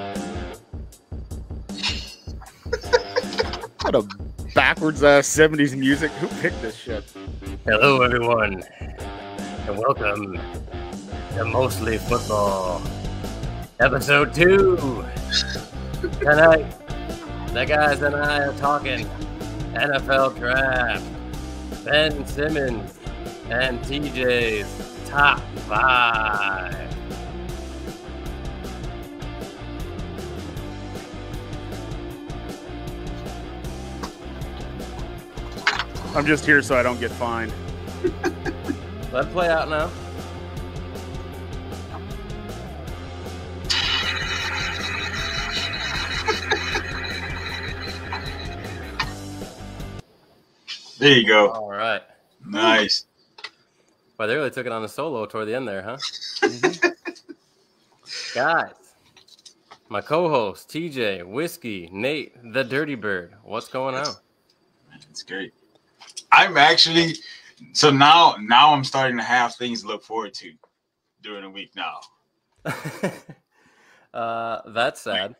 What a backwards uh, 70s music. Who picked this shit? Hello, everyone, and welcome to Mostly Football, episode two. Tonight, the guys and I are talking NFL draft, Ben Simmons, and TJ's top five. I'm just here so I don't get fined. Let it play out now. There you go. All right. Nice. Well, they really took it on a solo toward the end there, huh? Mm-hmm. Guys, my co-host TJ, Whiskey, Nate, the Dirty Bird. What's going on? It's great. I'm actually so now now I'm starting to have things to look forward to during the week now. uh, that's sad.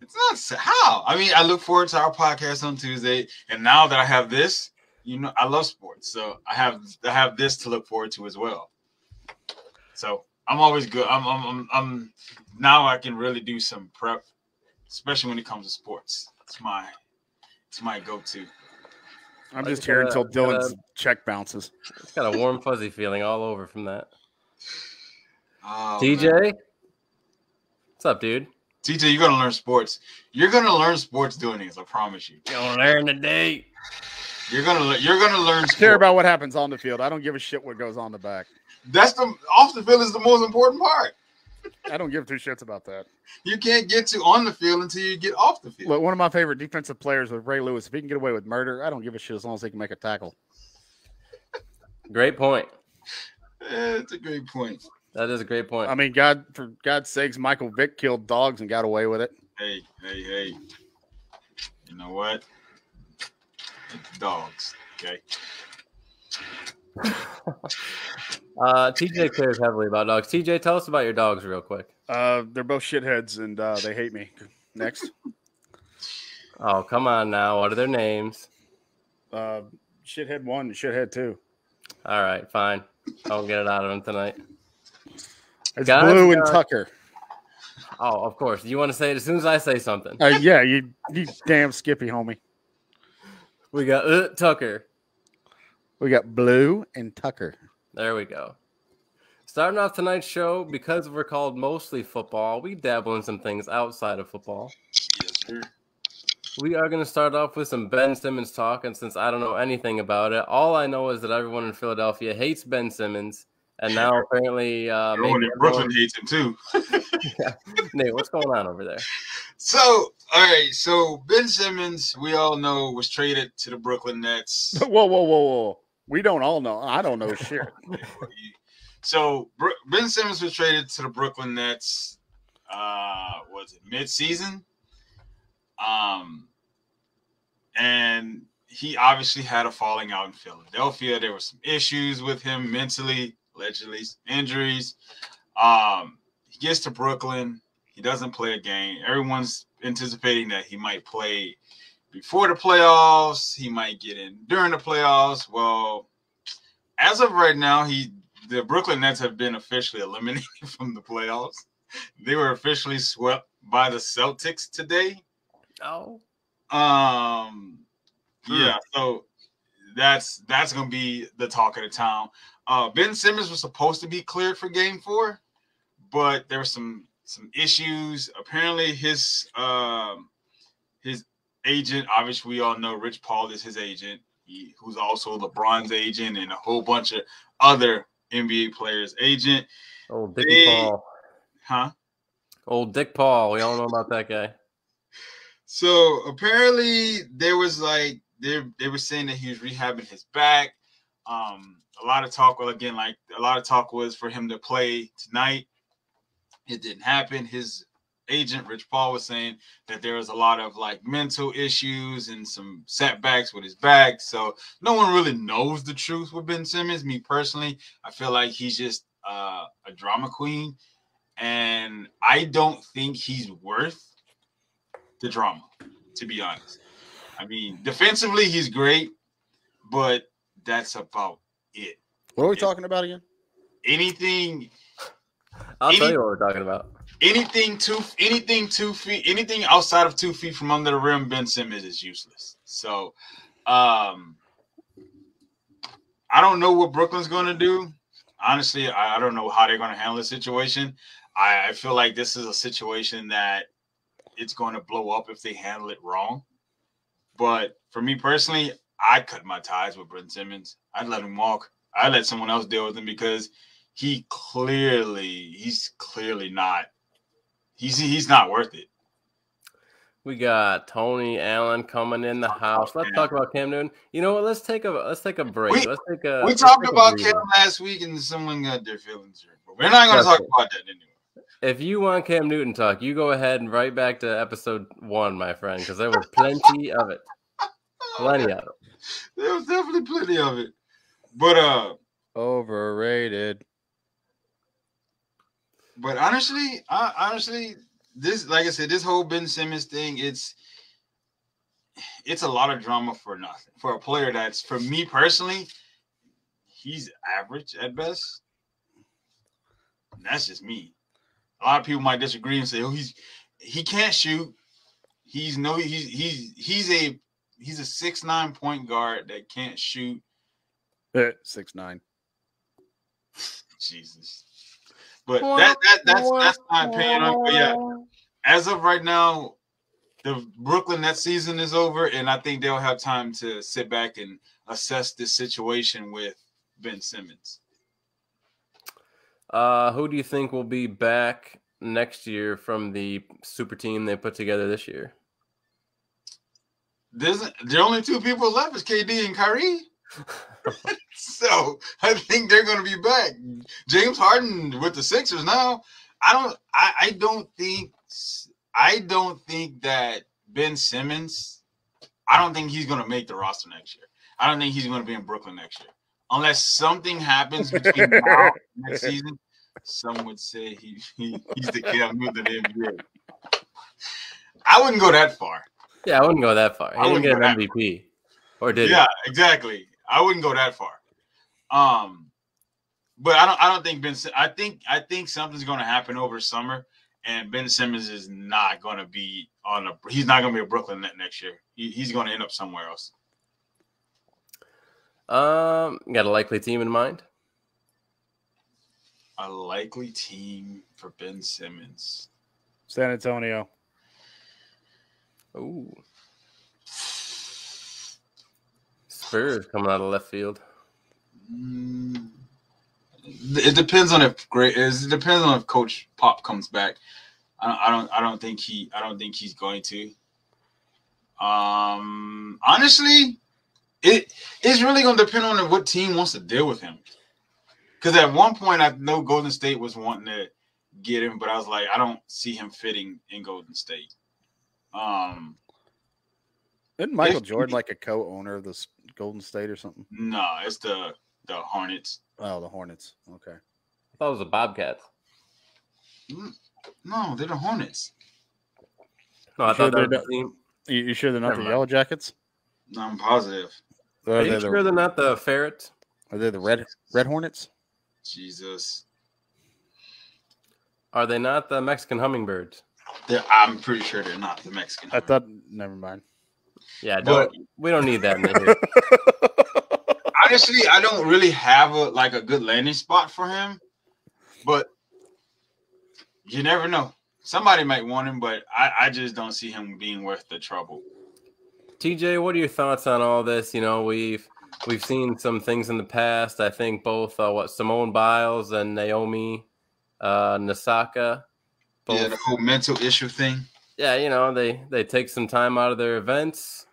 It's not sa- how. I mean, I look forward to our podcast on Tuesday, and now that I have this, you know, I love sports, so I have I have this to look forward to as well. So I'm always good. I'm I'm I'm, I'm now I can really do some prep, especially when it comes to sports. It's my it's my go-to. I'm I just just here gotta- until Dillon's gotta- check bounces. It's got a warm fuzzy feeling all over from that. Oh, man. What's up, dude? TJ, you're gonna learn sports. You're gonna learn sports doing this. I promise you. You're gonna learn today? You're gonna le- you're gonna learn. I care about what happens on the field. I don't give a shit what goes on the back. That's the off the field is the most important part. I don't give two shits about that. You can't get to on the field until you get off the field. Look, one of my favorite defensive players was Ray Lewis. If he can get away with murder, I don't give a shit as long as he can make a tackle. Great point. Eh, it's a great point. That is a great point. I mean, God, for God's sakes, Michael Vick killed dogs and got away with it. Hey, hey, hey. You know what? Dogs. Okay. Uh, TJ cares heavily about dogs. TJ, tell us about your dogs real quick. Uh, they're both shitheads and uh, they hate me. Next, Oh, come on now. What are their names? uh, shithead one, and shithead two. All right, fine. I'll get it out of him tonight. It's Guys, Blue and uh, Tucker. Oh, of course. You want to say it as soon as I say something. Uh, yeah, you, you damn Skippy homie. We got uh, Tucker. We got Blue and Tucker. There we go. Starting off tonight's show, because we're called mostly football, we dabble in some things outside of football. Yes, sir. We are going to start off with some Ben Simmons talk, and since I don't know anything about it, all I know is that everyone in Philadelphia hates Ben Simmons, and now apparently, uh, Everyone maybe in Brooklyn everyone- hates him too. Nate, what's going on over there? So, all right. So Ben Simmons, we all know, was traded to the Brooklyn Nets. Whoa, whoa, whoa, whoa! We don't all know. I don't know shit. So Ben Simmons was traded to the Brooklyn Nets. Uh, was it mid-season? Um, and he obviously had a falling out in Philadelphia. There were some issues with him mentally, allegedly injuries. Um, he gets to Brooklyn. He doesn't play a game. Everyone's anticipating that he might play before the playoffs. He might get in during the playoffs. Well, as of right now, he the Brooklyn Nets have been officially eliminated from the playoffs. They were officially swept by the Celtics today. Oh, Um, yeah, so that's that's gonna be the talk of the town. Uh, ben Simmons was supposed to be cleared for Game Four, but there were some some issues. Apparently, his um his agent, obviously, we all know Rich Paul is his agent, he, who's also LeBron's agent and a whole bunch of other NBA players' agent. old Dick Hey. Paul. Huh? Old Dick Paul. We all know about that guy. So apparently there was like they they were saying that he was rehabbing his back. Um, a lot of talk. Well, again, like a lot of talk was for him to play tonight. It didn't happen. His agent Rich Paul was saying that there was a lot of like mental issues and some setbacks with his back. So no one really knows the truth with Ben Simmons. Me personally, I feel like he's just uh, a drama queen. and I don't think he's worth the drama. To be honest, I mean, defensively he's great, but that's about it. What are we Yeah. talking about again? Anything, I'll tell you what we're talking about. anything two, anything two feet, anything outside of two feet from under the rim, Ben Simmons is useless. So, um, I don't know what Brooklyn's going to do. Honestly, I, I don't know how they're going to handle the situation. I, I feel like this is a situation that it's going to blow up if they handle it wrong. But for me personally, I'd cut my ties with Ben Simmons. I'd let him walk. I'd let someone else deal with him because he clearly, he's clearly not. He's he's not worth it. We got Tony Allen coming in the house. Let's talk about Cam Newton. You know what? Let's take a let's take a break. We- let's take a. we talked about. Cam last week, and someone got their feelings hurt. But we're not going to talk it. about that anymore. If you want Cam Newton talk, you go ahead and right back to episode one, my friend, because there was plenty of it. Plenty of it. There was definitely plenty of it. But uh, Overrated. But honestly, I, honestly, this like I said, this whole Ben Simmons thing, it's it's a lot of drama for nothing for a player that's for me personally, he's average at best. And that's just me. A lot of people might disagree and say, "Oh, he's he can't shoot. He's no he's he's he's a he's a six nine point guard that can't shoot." Eh, Six nine. Jesus. But that, that that's that's my opinion on. But yeah, as of right now, the Brooklyn Nets season is over, and I think they'll have time to sit back and assess this situation with Ben Simmons. Uh, who do you think will be back next year from the super team they put together this year? There's the only two people left is KD and Kyrie. so I think they're going to be back. James Harden with the Sixers now. I don't. I, I don't think. I don't think that Ben Simmons. I don't think he's going to make the roster next year. I don't think he's going to be in Brooklyn next year, unless something happens between now and next season. Some would say he, he he's the Cam Newton of the NBA. I wouldn't go that far. Yeah, I wouldn't go that far. He I didn't wouldn't get an that MVP, or did yeah, exactly. I wouldn't go that far. Um, but I don't. I don't think Ben. Sim- I think. I think something's going to happen over summer, and Ben Simmons is not going to be on a. He's not going to be a Brooklyn net next year. He, he's going to end up somewhere else. Um, got a likely team in mind? A likely team for Ben Simmons. San Antonio. Ooh, Spurs coming out of left field. Mm, it depends on if great. It depends on if Coach Pop comes back. I don't. I don't. I don't think he. I don't think he's going to. Um. Honestly, it it's really going to depend on what team wants to deal with him. Because at one point, I know Golden State was wanting to get him, but I was like, I don't see him fitting in Golden State. Um. Isn't Michael If- Jordan like a co-owner of the S- Golden State or something? No, it's the the Hornets. Oh, the Hornets. Okay. I thought it was the Bobcats. Mm, no, they're the Hornets. No, I Sure thought that was they're the team. You, you sure they're not Never the mind. Yellow Jackets? No, I'm positive. Are are you they sure the, they're not the Ferrets? are they the Red Red Hornets? Jesus. Are they not the Mexican hummingbirds? They're, I'm pretty sure they're not the Mexican. I thought. Never mind. Yeah, don't, we don't need that honestly, I don't really have a like a good landing spot for him, but you never know. Somebody might want him, but I, I just don't see him being worth the trouble. TJ, what are your thoughts on all this? You know, we've we've seen some things in the past. I think both uh, what Simone Biles and Naomi uh, Nasaka. Both, Yeah, the whole mental issue thing. Yeah, you know, they they take some time out of their events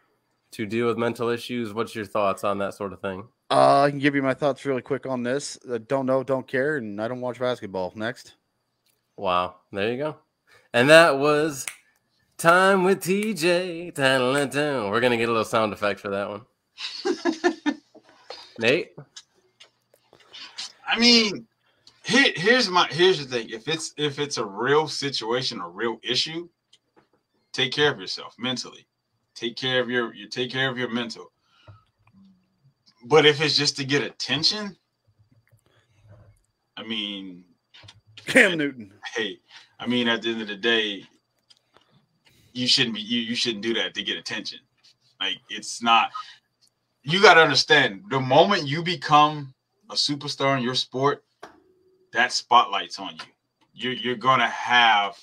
to deal with mental issues. What's your thoughts on that sort of thing? Uh, I can give you my thoughts really quick on this. Uh, don't know, don't care, and I don't watch basketball. Next. Wow, there you go. And that was time with TJ. We're gonna get a little sound effect for that one. Nate, I mean, Here, here's my here's the thing. If it's if it's a real situation, a real issue, take care of yourself mentally. Take care of your you take care of your mental. But if it's just to get attention, I mean, Cam Newton. hey, I mean, at the end of the day, you shouldn't be you you shouldn't do that to get attention. Like it's not. You got to understand the moment you become a superstar in your sport, that spotlight's on you. You're you're gonna have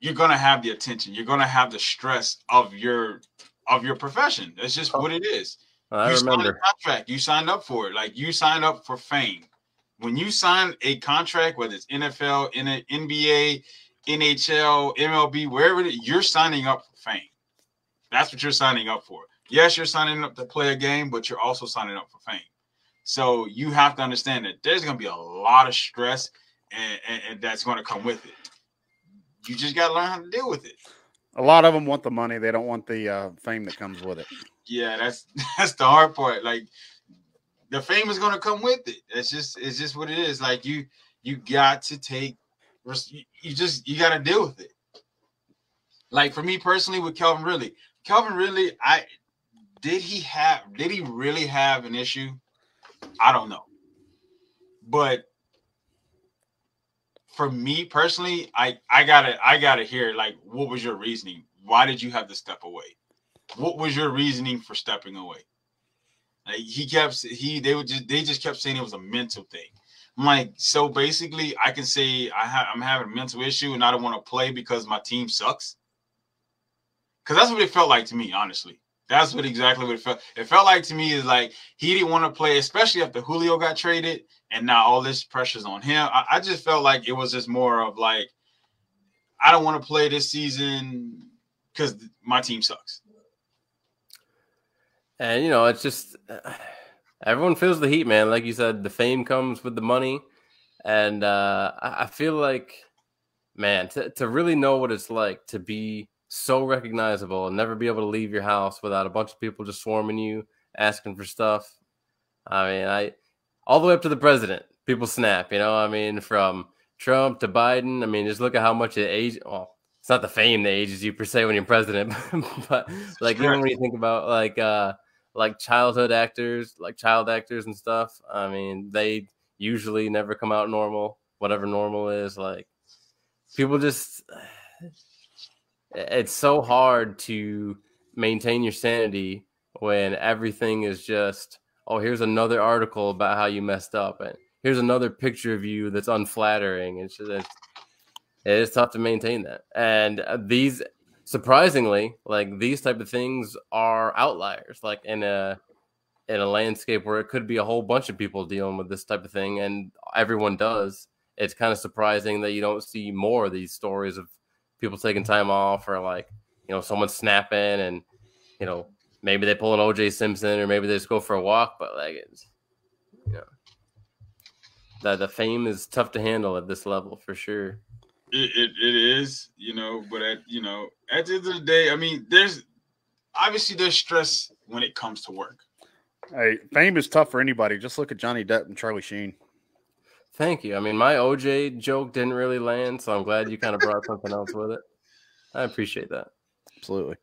you're gonna have the attention. You're gonna have the stress of your of your profession. That's just what it is. Oh, I you signed a remember. contract. You signed up for it. Like you signed up for fame. When you sign a contract, whether it's NFL, in NBA, NHL, MLB, wherever it is, you're signing up for fame. That's what you're signing up for. Yes, you're signing up to play a game, but you're also signing up for fame. So you have to understand that there's going to be a lot of stress, and, and, and that's going to come with it. You just got to learn how to deal with it. A lot of them want the money. They don't want the uh, fame that comes with it. Yeah, that's that's the hard part. Like the fame is gonna come with it. It's just it's just what it is. Like you you got to take you you just you got to deal with it. Like for me personally, with Calvin Ridley, Calvin Ridley, I did he have did he really have an issue? I don't know, but for me personally, I I gotta I gotta hear like what was your reasoning? Why did you have to step away? What was your reasoning for stepping away? Like he kept he they would just they just kept saying it was a mental thing. I'm like, so basically, I can say I have I'm having a mental issue and I don't want to play because my team sucks. Because that's what it felt like to me, honestly. That's what exactly what it felt. It felt like to me is like he didn't want to play, especially after Julio got traded, and now all this pressure's on him. I, I just felt like it was just more of like, I don't want to play this season because my team sucks. And you know, it's just everyone feels the heat, man. Like you said, the fame comes with the money, and uh, I I feel like, man, to to really know what it's like to be so recognizable and never be able to leave your house without a bunch of people just swarming you, asking for stuff. I mean, I all the way up to the president, people snap. You know, I mean, from Trump to Biden. I mean, just look at how much it age. Well, it's not the fame that ages you per se when you're president, but like even when you think about like uh like childhood actors, like child actors and stuff. I mean, they usually never come out normal, whatever normal is. Like people just it's so hard to maintain your sanity when everything is just oh here's another article about how you messed up and here's another picture of you that's unflattering. It's just it's, it is tough to maintain that. And uh, these surprisingly like these type of things are outliers like in a in a landscape where it could be a whole bunch of people dealing with this type of thing and everyone does. It's kind of surprising that you don't see more of these stories of people taking time off or like you know someone snapping and you know maybe they pull an OJ Simpson or maybe they just go for a walk but like it's you know the the fame is tough to handle at this level for sure It, it, it is, you know, but at you know, at the end of the day, I mean, there's obviously there's stress when it comes to work. Hey, fame is tough for anybody. Just look at Johnny Depp and Charlie Sheen. Thank you I mean my OJ joke didn't really land so I'm glad you kind of brought something else with it I appreciate that Absolutely.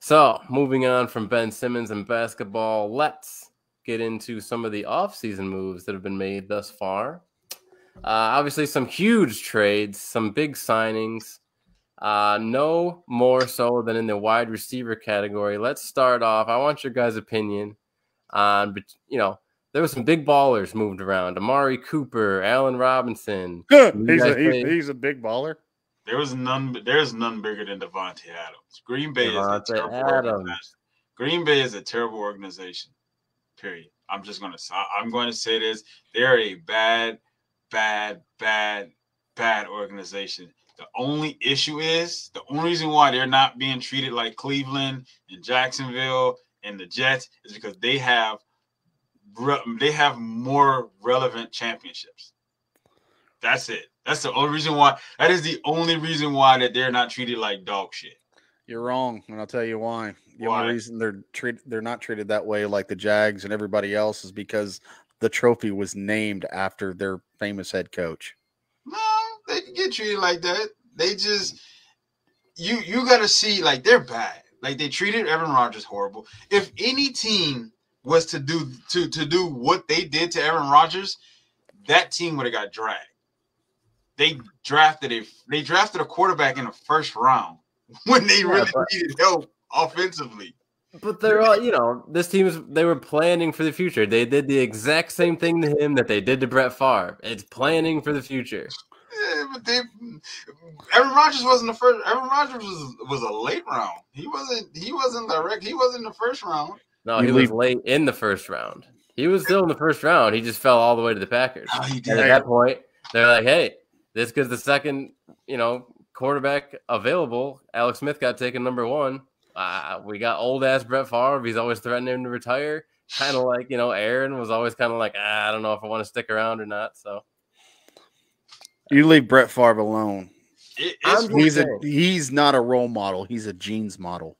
So, moving on from Ben Simmons and basketball, let's get into some of the offseason moves that have been made thus far. Uh, obviously, some huge trades, some big signings. Uh, no more so than in the wide receiver category. Let's start off. I want your guys' opinion on, but you know, there were some big ballers moved around. Amari Cooper, Allen Robinson. He's a, guys he, say- he's a big baller. There was none. There's none bigger than Davante Adams. Green Bay is a Davante terrible Adams. organization. Green Bay is a terrible organization. Period. I'm just gonna. I'm going to say this. They're a bad, bad, bad, bad organization. The only issue is the only reason why they're not being treated like Cleveland and Jacksonville and the Jets is because they have re- they have more relevant championships. That's it. That's the only reason why. That is the only reason why that they're not treated like dog shit. You're wrong, and I'll tell you why. The Why? only reason they're treated they're not treated that way like the Jags and everybody else is because the trophy was named after their famous head coach. No, they can get treated like that. They just you you gotta see like they're bad. Like they treated Aaron Rodgers horrible. If any team was to do to to do what they did to Aaron Rodgers, that team would have got dragged. They drafted a they drafted a quarterback in the first round when they Yeah, really but- needed help offensively. But they're all, you know, this team is, they were planning for the future. They did the exact same thing to him that they did to Brett Favre. It's planning for the future. Yeah, but they Aaron Rodgers wasn't the first. Aaron Rodgers was was a late round. He wasn't. He wasn't direct. He wasn't in the first round. No, You he leave- was late in the first round. He was still in the first round. He just fell all the way to the Packers. Oh, he And at that point, they're like, "Hey, this because the second, you know, quarterback available, Alex Smith got taken number one. Uh, we got old ass Brett Favre. He's always threatening to retire. Kind of like you know, Aaron was always kind of like, ah, I don't know if I want to stick around or not. So You leave Brett Favre alone. It, I'm it's, just He's a he's not a role model. He's a jeans model.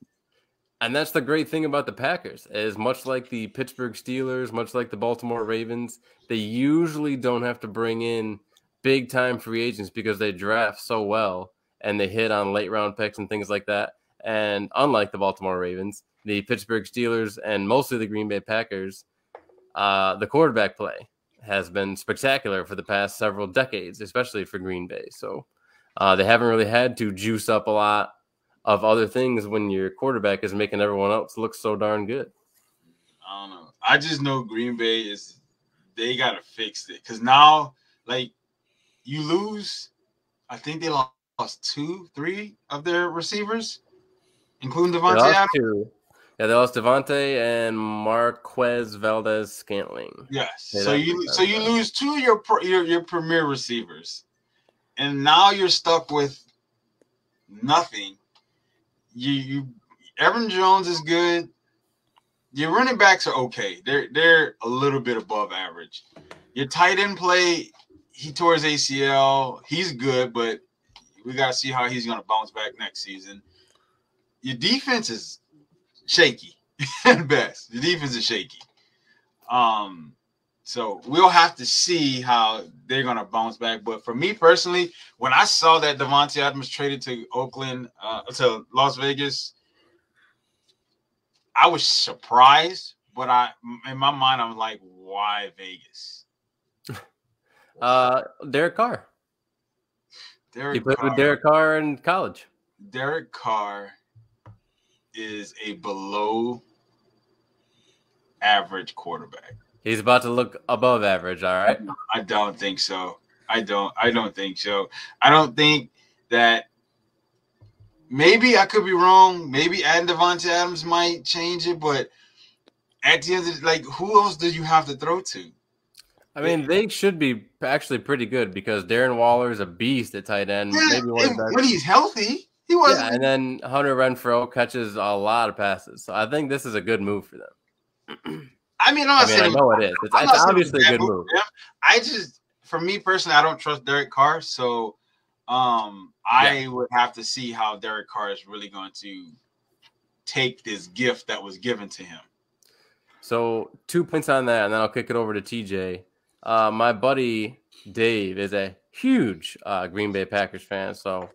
And that's the great thing about the Packers is much like the Pittsburgh Steelers, much like the Baltimore Ravens, they usually don't have to bring in big time free agents because they draft so well and they hit on late round picks and things like that. And unlike the Baltimore Ravens, the Pittsburgh Steelers and mostly the Green Bay Packers, uh, the quarterback play has been spectacular for the past several decades, especially for Green Bay. So uh, they haven't really had to juice up a lot of other things when your quarterback is making everyone else look so darn good. I don't know. I just know Green Bay is they gotta fix it because now, like, you lose. I think they lost two, three of their receivers, including Davante Adams. two. Yeah, they lost Davante and Marquez Valdes-Scantling. Yes. So you so you lose two of your your your premier receivers, and now you're stuck with nothing. You you Aaron Jones is good. Your running backs are okay. They're they're a little bit above average. Your tight end play, he tore his ACL. He's good, but we gotta see how he's gonna bounce back next season. Your defense is shaky at best. The defense is shaky. Um, so we'll have to see how they're gonna bounce back. But for me personally, when I saw that Davante Adams traded to Oakland, uh, to Las Vegas, I was surprised. But I, in my mind, I'm like, why Vegas? Uh, Derek Carr. He played Carr, with Derek Carr in college. Derek Carr is a below average quarterback. He's about to look above average. All right. I don't think so. I don't. I don't think so. I don't think that. Maybe I could be wrong. Maybe adding Davante Adams might change it, but at the end of the, like, who else do you have to throw to? I mean, they should be actually pretty good because Darren Waller is a beast at tight end. Yeah, maybe one and when he's healthy, he wasn't. Yeah, and then Hunter Renfrow catches a lot of passes. So I think this is a good move for them. I mean, I'm I not mean, I know it is. It's, it's obviously a good move move. I just, for me personally, I don't trust Derek Carr, so um, I would have to see how Derek Carr is really going to take this gift that was given to him. So two points on that, and then I'll kick it over to TJ. Uh, my buddy Dave is a huge uh, Green Bay Packers fan, so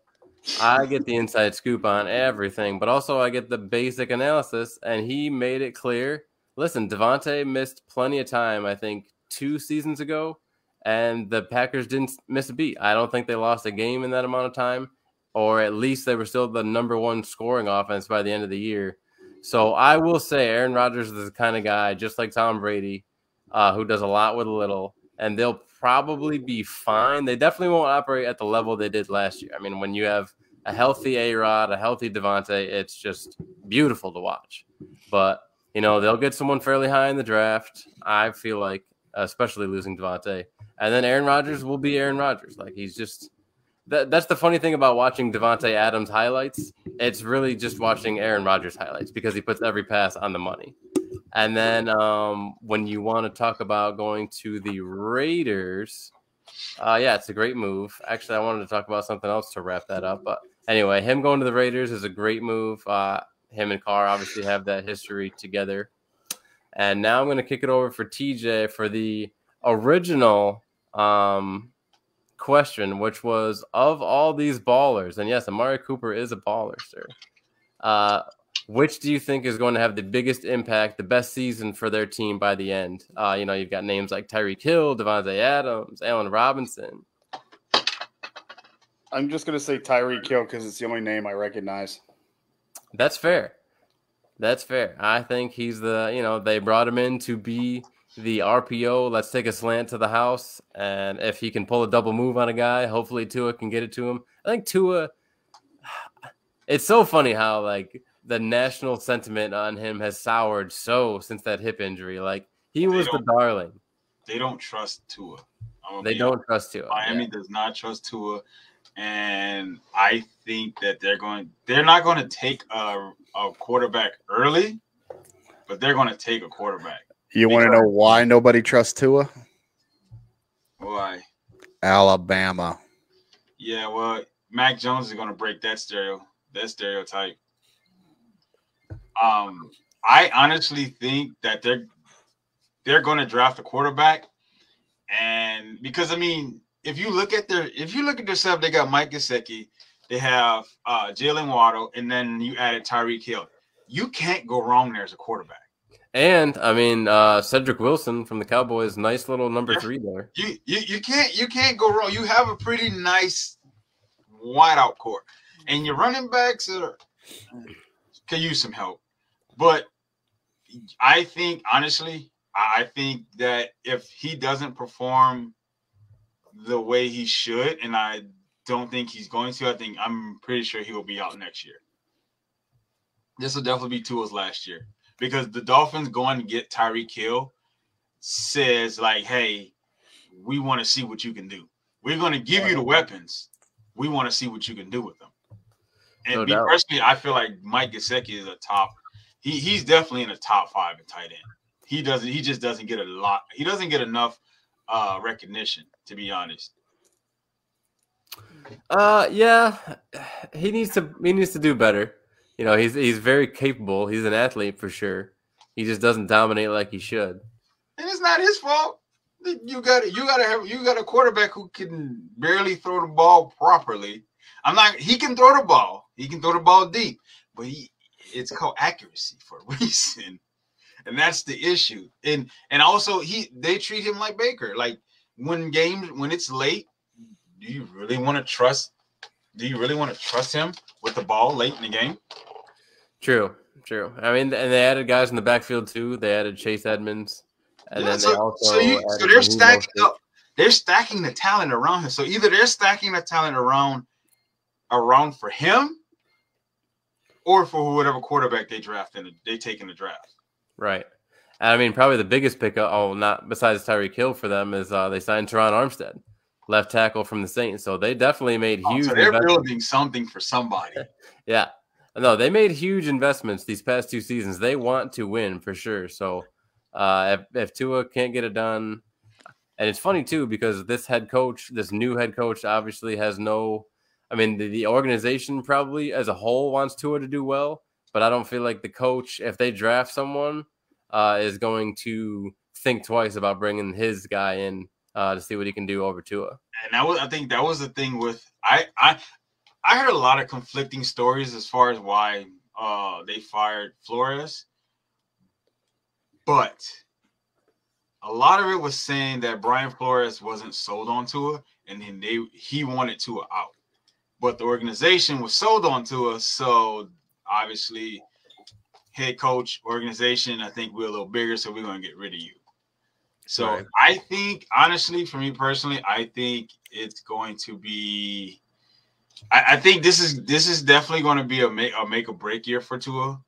I get the inside scoop on everything, but also I get the basic analysis, and he made it clear. Listen, Davante missed plenty of time, I think, two seasons ago, and the Packers didn't miss a beat. I don't think they lost a game in that amount of time, or at least they were still the number one scoring offense by the end of the year. So I will say Aaron Rodgers is the kind of guy, just like Tom Brady, uh, who does a lot with a little, and they'll probably be fine. They definitely won't operate at the level they did last year. I mean, when you have a healthy A Rod, a healthy Davante, it's just beautiful to watch. But you know, they'll get someone fairly high in the draft. I feel like, especially losing Davante, and then Aaron Rodgers will be Aaron Rodgers. Like he's just that, that's the funny thing about watching Davante Adams highlights. It's really just watching Aaron Rodgers highlights because he puts every pass on the money. And then um, when you want to talk about going to the Raiders, uh, yeah, it's a great move. Actually, I wanted to talk about something else to wrap that up. But anyway, him going to the Raiders is a great move. Uh, him and Carr obviously have that history together. And now I'm going to kick it over for TJ for the original um, question, which was of all these ballers, and yes, Amari Cooper is a baller, sir. Uh, which do you think is going to have the biggest impact, the best season for their team by the end? Uh, you know, you've got names like Tyreek Hill, Davante Adams, Allen Robinson. I'm just gonna say Tyreek Hill because it's the only name I recognize. That's fair. That's fair. I think he's the, you know, they brought him in to be the RPO. Let's take a slant to the house. And if he can pull a double move on a guy, hopefully Tua can get it to him. I think Tua, it's so funny how, like, the national sentiment on him has soured so since that hip injury. Like, he was the darling. They don't trust Tua. They don't honest. trust Tua. Miami yeah. does not trust Tua and I think that they're going they're not going to take a, a quarterback early, but they're going to take a quarterback. You want to know why nobody trusts Tua? Why? Alabama. Yeah, well, Mac Jones is going to break that stereo that stereotype. Um, I honestly think that they're they're going to draft a quarterback, and because I mean, if you look at their if you look at their stuff, they got Mike Gesicki, they have uh Jaylen Waddle, and then you added Tyreek Hill. You can't go wrong there as a quarterback. And I mean uh Cedric Wilson from the Cowboys, nice little number three there. You you, you can't you can't go wrong. You have a pretty nice wideout core. And your running backs are, can use some help. But I think honestly, I think that if he doesn't perform the way he should, and I don't think he's going to. I think I'm pretty sure he will be out next year. This will definitely be Tua's last year because the Dolphins going to get Tyreek Hill says like, "Hey, we want to see what you can do. We're going to give you the weapons. We want to see what you can do with them." And no me doubt. personally, I feel like Mike Gesicki is a top. He he's definitely in the top five in tight end. He doesn't. He just doesn't get a lot. He doesn't get enough uh, recognition, to be honest. Uh, yeah, he needs to he needs to do better. You know, he's he's very capable. He's an athlete for sure. He just doesn't dominate like he should. And it's not his fault. You got you got to have you got a quarterback who can barely throw the ball properly. I'm not. He can throw the ball. He can throw the ball deep, but he it's called accuracy for a reason and that's the issue. And and also he they treat him like Baker. Like when games when it's late, do you really want to trust? Do you really want to trust him with the ball late in the game? True, true. I mean, and they added guys in the backfield too. They added Chase Edmonds, and yeah, then so, they also so, you, so they're stacking up. They're stacking the talent around him. So either they're stacking the talent around around for him, or for whatever quarterback they draft in the, they take in the draft. Right. And I mean, probably the biggest pickup, oh, not besides Tyreek Hill for them, is uh, they signed Terron Armstead, left tackle from the Saints. So they definitely made huge. Oh, so they're building something for somebody. yeah. No, they made huge investments these past two seasons. They want to win for sure. So uh, if, if Tua can't get it done, and it's funny too because this head coach, this new head coach, obviously has no. I mean, the, the organization probably as a whole wants Tua to do well, but I don't feel like the coach, if they draft someone, uh, is going to think twice about bringing his guy in uh, to see what he can do over Tua. And that was, I think, that was the thing with I, I, I heard a lot of conflicting stories as far as why uh, they fired Flores, but a lot of it was saying that Brian Flores wasn't sold on Tua, and then they he wanted Tua out, but the organization was sold on Tua, so obviously head coach organization, I think we're a little bigger, so we're going to get rid of you. So right. I think, honestly, for me personally, I think it's going to be. I, I think this is this is definitely going to be a make a make or break year for Tua.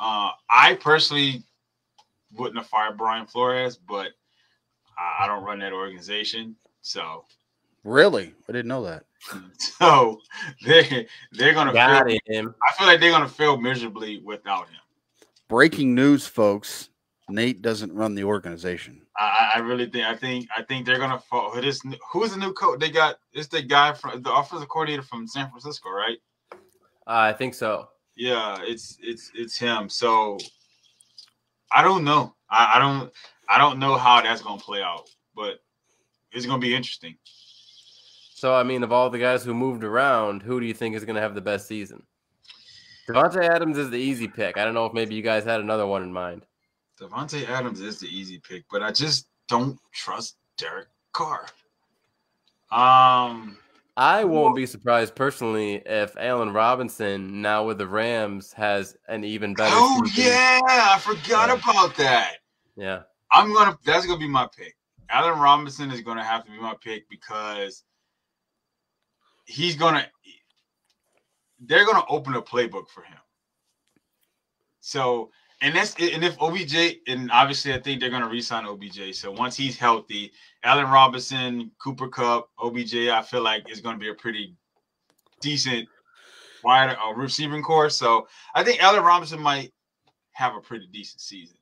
Uh, I personally wouldn't have fired Brian Flores, but I, I don't run that organization, so. Really, I didn't know that. So they they're gonna Got fail. Him. I feel like they're gonna fail miserably without him. Breaking news, folks. Nate doesn't run the organization. I, I really think I think I think they're gonna fall. This who's the new coach? They got it's the guy from the offensive coordinator from San Francisco, right? Uh, I think so. Yeah, it's it's it's him. So I don't know. I, I don't I don't know how that's gonna play out, but it's gonna be interesting. So, I mean, of all the guys who moved around, who do you think is going to have the best season? Davante Adams is the easy pick. I don't know if maybe you guys had another one in mind. Davante Adams is the easy pick, but I just don't trust Derek Carr. Um, I won't be surprised personally if Allen Robinson, now with the Rams, has an even better. oh season. yeah, I forgot Yeah. about that. yeah. I'm gonna. That's gonna be my pick. Allen Robinson is gonna have to be my pick because he's gonna. They're gonna open a playbook for him. So, and that's and if OBJ and obviously I think they're gonna re-sign OBJ. So once he's healthy, Allen Robinson, Cooper Kupp, OBJ, I feel like is gonna be a pretty decent wide uh, receiving core. So I think Allen Robinson might have a pretty decent season.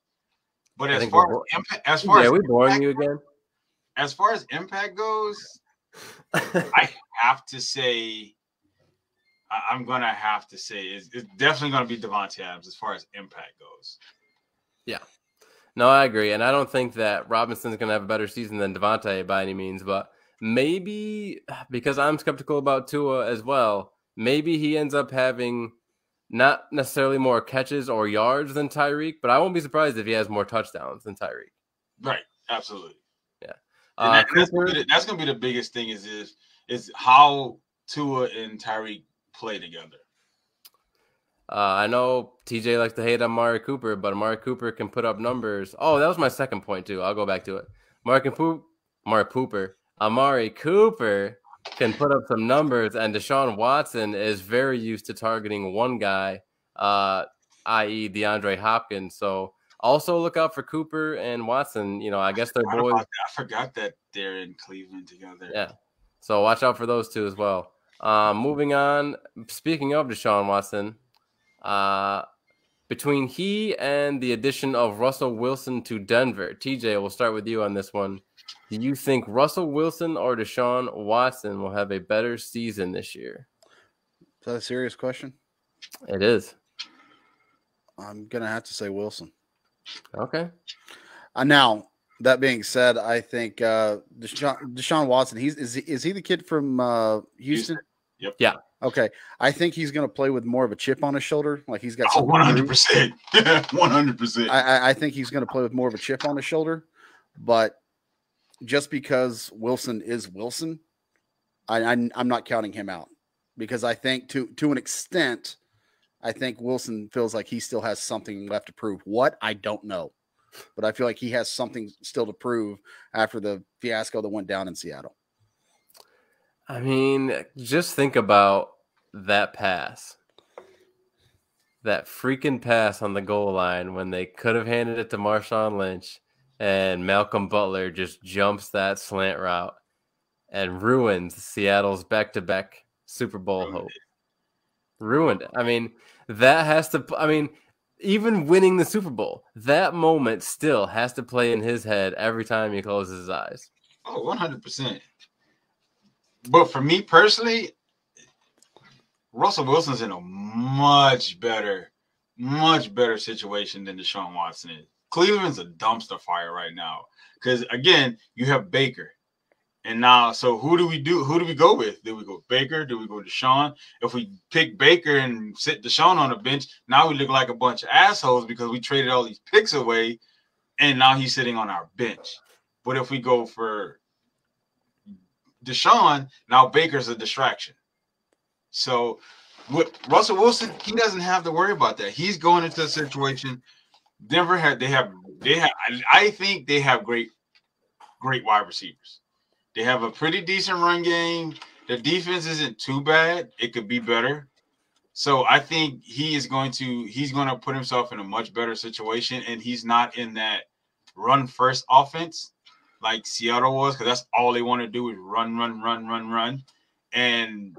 But I as far as impact, as far Yeah, as we boring impact- you again? as far as impact goes, I have to say, I'm gonna have to say it's, it's definitely gonna be Davante Adams as far as impact goes. Yeah, no, I agree, and I don't think that Robinson's going to have a better season than Davante by any means. But maybe because I'm skeptical about Tua as well, maybe he ends up having not necessarily more catches or yards than Tyreek, but I won't be surprised if he has more touchdowns than Tyreek. Right, absolutely. Uh, that- that's, gonna be the, that's gonna be the biggest thing is is is how Tua and Tyreek play together. Uh, I know TJ likes to hate on Amari Cooper, but Amari Cooper can put up numbers. Oh, that was my second point too. I'll go back to it. Mark and poop. Amari Pooper. Amari Cooper can put up some numbers, and Deshaun Watson is very used to targeting one guy, uh, i.e., DeAndre Hopkins. So also look out for Cooper and Watson. You know, I guess they're Forgot boys. I forgot that they're in Cleveland together. Yeah. So watch out for those two as well. Um, moving on. Speaking of Deshaun Watson, uh, between he and the addition of Russell Wilson to Denver, TJ, we'll start with you on this one. Do you think Russell Wilson or Deshaun Watson will have a better season this year? Is that a serious question? It is. I'm gonna have to say Wilson. Okay. Uh, now that being said, I think uh, Deshaun, Deshaun Watson. He's is he, is he the kid from uh, Houston? Yep. Yeah. Okay, I think he's gonna play with more of a chip on his shoulder. Like he's got. Oh, 100 percent. 100 percent. I, I- I think he's going to play with more of a chip on his shoulder, but just because Wilson is Wilson, I, I I'm not counting him out because I think to to an extent, I think Wilson feels like he still has something left to prove. What I don't know, but I feel like he has something still to prove after the fiasco that went down in Seattle. I mean, just think about that pass. That freaking pass on the goal line when they could have handed it to Marshawn Lynch and Malcolm Butler just jumps that slant route and ruins Seattle's back to back Super Bowl hope. Ruined. I mean, that has to, I mean, even winning the Super Bowl, that moment still has to play in his head every time he closes his eyes. Oh, 100 percent. But for me personally, Russell Wilson's in a much better, much better situation than Deshaun Watson is. Cleveland's a dumpster fire right now because again, you have Baker, and now so who do we do? Who do we go with? Do we go Baker? Do we go Deshaun? If we pick Baker and sit Deshaun on the bench, now we look like a bunch of assholes because we traded all these picks away, and now he's sitting on our bench. But if we go for Deshaun, now Baker's a distraction. So with Russell Wilson, he doesn't have to worry about that. He's going into a situation. Denver had they have they have I- I think they have great great wide receivers. They have a pretty decent run game. The defense isn't too bad. It could be better. So I think he is going to he's going to put himself in a much better situation and he's not in that run first offense like Seattle was because that's all they want to do is run, run, run, run, run, and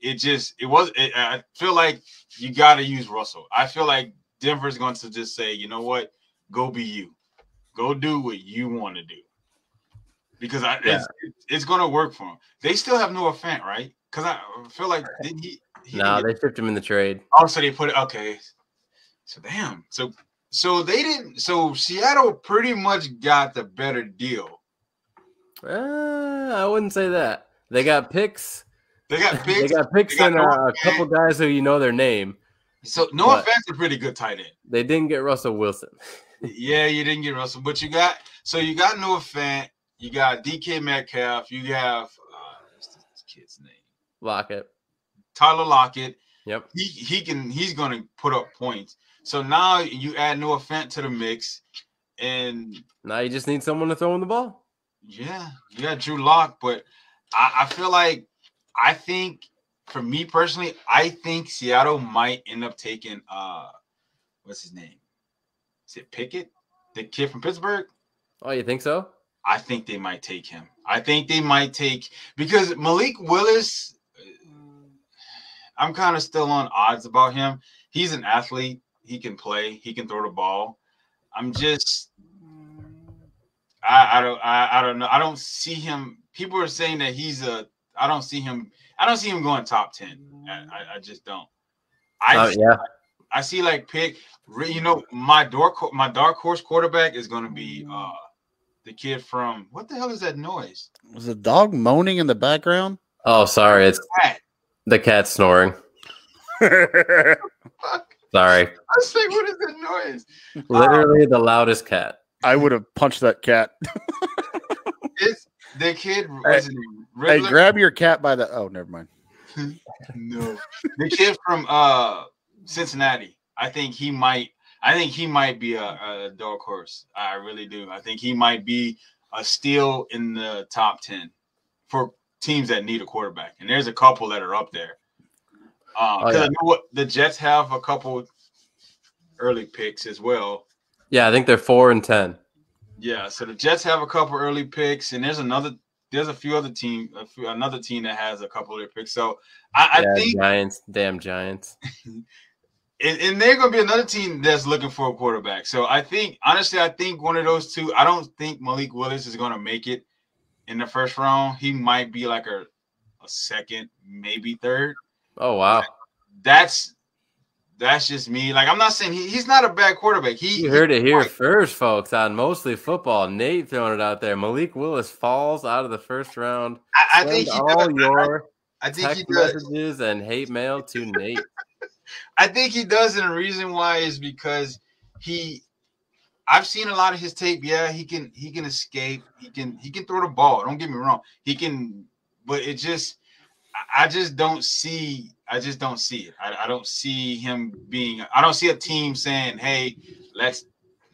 it just it was. It, I feel like you got to use Russell. I feel like Denver's going to just say, you know what, go be you, go do what you want to do, because I, it's, it's going to work for them. They still have Noah Fant, right? Because I feel like didn't he? he No, didn't they shipped him in the trade. oh, so they put it okay. So damn. So so they didn't. So Seattle pretty much got the better deal. Uh, I wouldn't say that. They got picks. They got They picks. got picks They got and uh, a couple guys who you know their name. so Noah but- Fant's a pretty good tight end. They didn't get Russell Wilson. Yeah, you didn't get Russell, but you got so you got Noah Fant, you got DK Metcalf, you have uh, what's this kid's name? Lockett. Tyler Lockett. Yep. He he can he's going to put up points. So now you add Noah Fant to the mix, and Now you just need someone to throw in the ball. yeah, you got Drew Lock. But I, I feel like I think for me personally, I think Seattle might end up taking uh what's his name? Is it Pickett, the kid from Pittsburgh? Oh, you think so? I think they might take him. I think they might take because Malik Willis. I'm kind of still on odds about him. He's an athlete. He can play. He can throw the ball. I'm just. I, I don't. I, I don't know. I don't see him. People are saying that he's a. I don't see him. I don't see him going top ten. I, I, just don't. I Oh, yeah. I see like pick. You know, my dark my dark horse quarterback is going to be uh the kid from what the hell is that noise? Was the dog moaning in the background? Oh, sorry. It's Cat. the cat snoring. Fuck. Sorry. I was like, what is that noise? Literally the loudest cat. I would have punched that cat. It's the kid. What's his hey, grab your cat by the. Oh, never mind. no, the kid from uh Cincinnati. I think he might. I think he might be a, a dark horse. I really do. I think he might be a steal in the top ten for teams that need a quarterback. And there's a couple that are up there. Um, Oh, yeah. I know what the Jets have a couple early picks as well. Yeah, I think they're four and ten. Yeah, so the Jets have a couple early picks, and there's another. There's a few other team, a few, another team that has a couple of their picks. So I, yeah, I think Giants, damn Giants. and, and they're going to be another team that's looking for a quarterback. So I think, honestly, I think one of those two. I don't think Malik Willis is going to make it in the first round. He might be like a, a second, maybe third. Oh wow. That's that's just me. Like I'm not saying he, he's not a bad quarterback. He You heard it here first, folks, on mostly football. Nate throwing it out there. Malik Willis falls out of the first round. I, I think he all does. your I think he text does. messages and hate mail to Nate. I think he does, and the reason why is because he. I've seen a lot of his tape. Yeah, he can he can escape. He can he can throw the ball. Don't get me wrong. He can, but it just I- just don't see. I just don't see it. I, I don't see him being. I don't see a team saying, "Hey, let's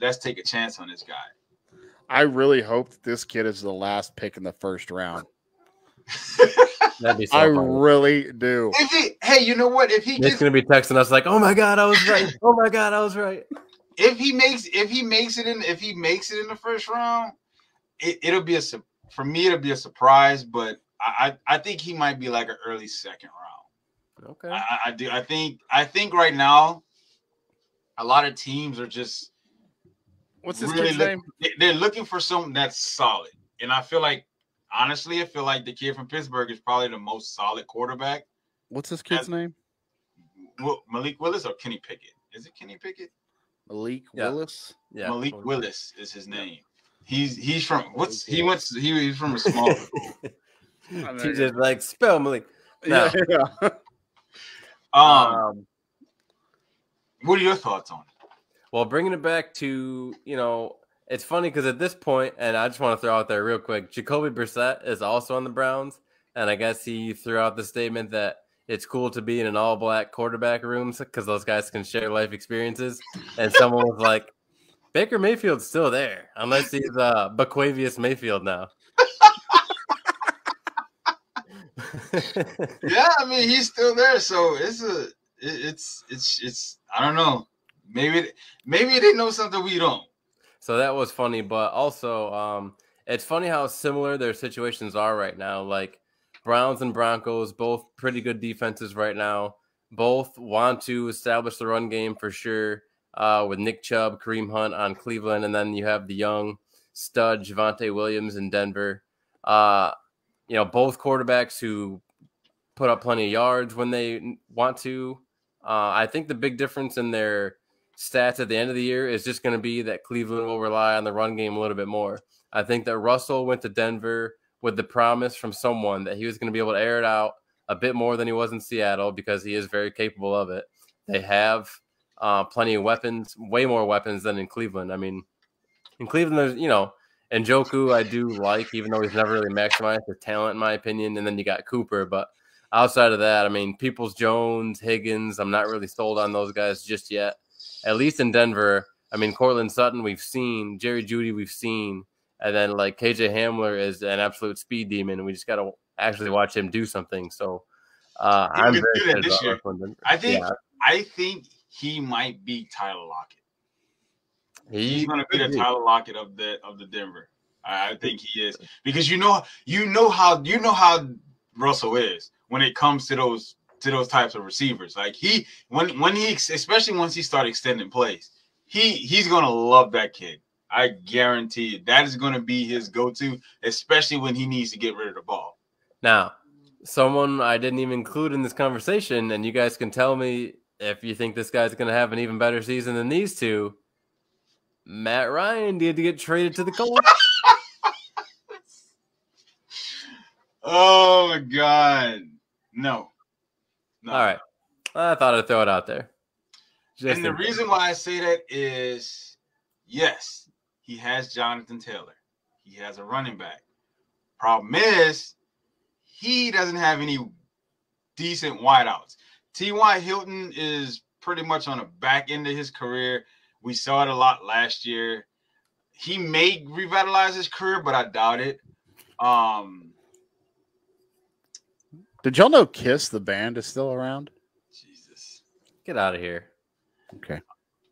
let's take a chance on this guy." I really hope that this kid is the last pick in the first round. That'd be so I funny. really do. If he, hey, you know what? If he Nate's gets, gonna be texting us like, "Oh my god, I was right! Oh my god, I was right!" if he makes, if he makes it in, if he makes it in the first round, it, it'll be a for me. It'll be a surprise, but I, I I think he might be like an early second round. Okay. I, I- I do. I think. I think right now, a lot of teams are just What's this really kid's look- name? they're looking for something that's solid, and I feel like, honestly, I feel like the kid from Pittsburgh is probably the most solid quarterback. What's this kid's name? Wi- Malik Willis or Kenny Pickett? Is it Kenny Pickett? Malik Yeah. Willis. Yeah. Malik Willis is his name. He's he's from what's he went to- he, he's from a small TJ's like, spell Malik. No. Yeah, yeah. um Um, what are your thoughts on it? Well, bringing it back to, you know, it's funny because at this point, and I just want to throw out there real quick, Jacoby Brissett is also on the Browns. And I guess he threw out the statement that it's cool to be in an all black quarterback room because those guys can share life experiences. And someone was like, Baker Mayfield's still there, unless he's uh, Bequavius Mayfield now. Yeah, I mean he's still there, so it's a it- it's it's it's I don't know. Maybe maybe they know something we don't. So that was funny, but also um, it's funny how similar their situations are right now. Like Browns and Broncos, both pretty good defenses right now. Both want to establish the run game for sure. Uh, with Nick Chubb, Kareem Hunt on Cleveland, and then you have the young stud Javonte Williams in Denver. Uh, you know, both quarterbacks who put up plenty of yards when they want to. Uh, I think the big difference in their stats at the end of the year is just going to be that Cleveland will rely on the run game a little bit more. I think that Russell went to Denver with the promise from someone that he was going to be able to air it out a bit more than he was in Seattle because he is very capable of it. They have uh, plenty of weapons, way more weapons than in Cleveland. I mean, in Cleveland, there's, you know, and Joku, I do like, even though he's never really maximized his talent, in my opinion. And then you got Cooper. But outside of that, I mean, Peoples Jones, Higgins, I'm not really sold on those guys just yet. At least in Denver, I mean, Courtland Sutton, we've seen, Jerry Jeudy, we've seen. And then like KJ Hamler is an absolute speed demon. We just got to actually watch him do something. So uh, I'm very excited this about year. Denver. I think Yeah, I think he might be Tyler Lockett. He's going to be the. Tyler Lockett of the of the Denver. I, I think he is because you know you know how you know how Russell is when it comes to those to those types of receivers. Like he when when he especially once he start extending plays, he he's going to love that kid. I guarantee you that is going to be his go-to, especially when he needs to get rid of the ball. Now, someone I didn't even include in this conversation, and you guys can tell me if you think this guy's going to have an even better season than these two. Matt Ryan did to get traded to the Colts. Oh my god. No. No. All right. I thought I'd throw it out there. Just and the case. reason why I say that is yes, he has Jonathan Taylor. He has a running back. Problem is, he doesn't have any decent wideouts. T.Y. Hilton is pretty much on the back end of his career. We saw it a lot last year. He may revitalize his career, but I doubt it. Um, Did y'all know Kiss the band is still around? Jesus. Get out of here. Okay.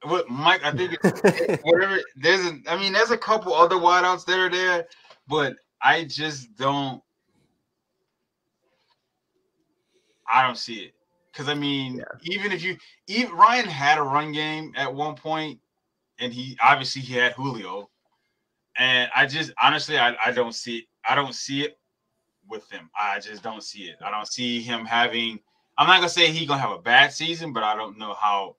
What Mike? I think whatever. There's a, I mean, there's a couple other wideouts that are there, but I just don't. I don't see it because I mean, even if you, even Ryan had a run game at one point, and he obviously he had Julio, and I just honestly I, I don't see it. I don't see it with him. I just don't see it. I don't see him having. I'm not gonna say he's gonna have a bad season, but I don't know how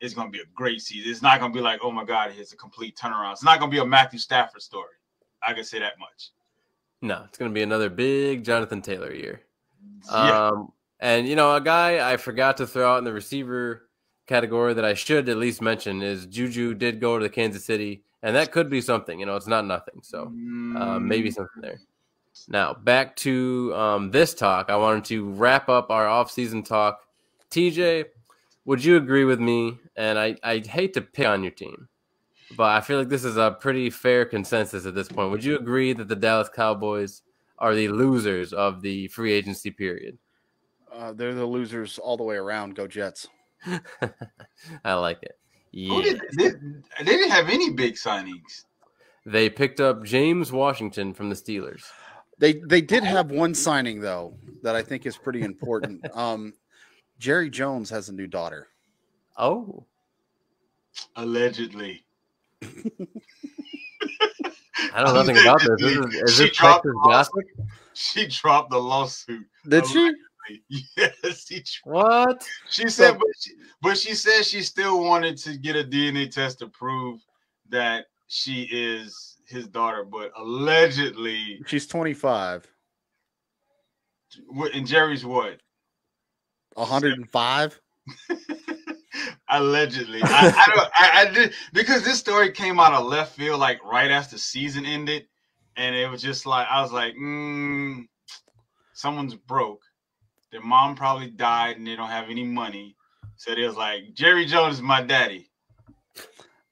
it's going to be a great season. It's not going to be like, oh my God, it's a complete turnaround. It's not going to be a Matthew Stafford story. I can say that much. No, it's going to be another big Jonathan Taylor year. Yeah. Um, and you know, a guy I forgot to throw out in the receiver category that I should at least mention is Juju did go to the Kansas City, and that could be something. You know, it's not nothing. So uh, maybe Mm, something there. Now back to um, this talk. I wanted to wrap up our off-season talk. TJ, would you agree with me? And I, I hate to pick on your team, but I feel like this is a pretty fair consensus at this point. Would you agree that the Dallas Cowboys are the losers of the free agency period? Uh, they're the losers all the way around. Go Jets. I like it. Yeah. did, they, they didn't have any big signings. They picked up James Washington from the Steelers. They they did have one signing though that I think is pretty important. um, Jerry Jones has a new daughter. Oh, Allegedly. I know nothing about this. Is, this- is She this Texas gossip? She dropped the lawsuit. Did she? Yes, she, What? she said, but she, but she said she still wanted to get a DNA test to prove that she is his daughter, but allegedly, She's 25. and Jerry's what? 105. Allegedly, I, I don't. I, I did because this story came out of left field, like right after the season ended, and it was just like I was like, mm, someone's broke. Their mom probably died, and they don't have any money. So they was like, Jerry Jones is my daddy.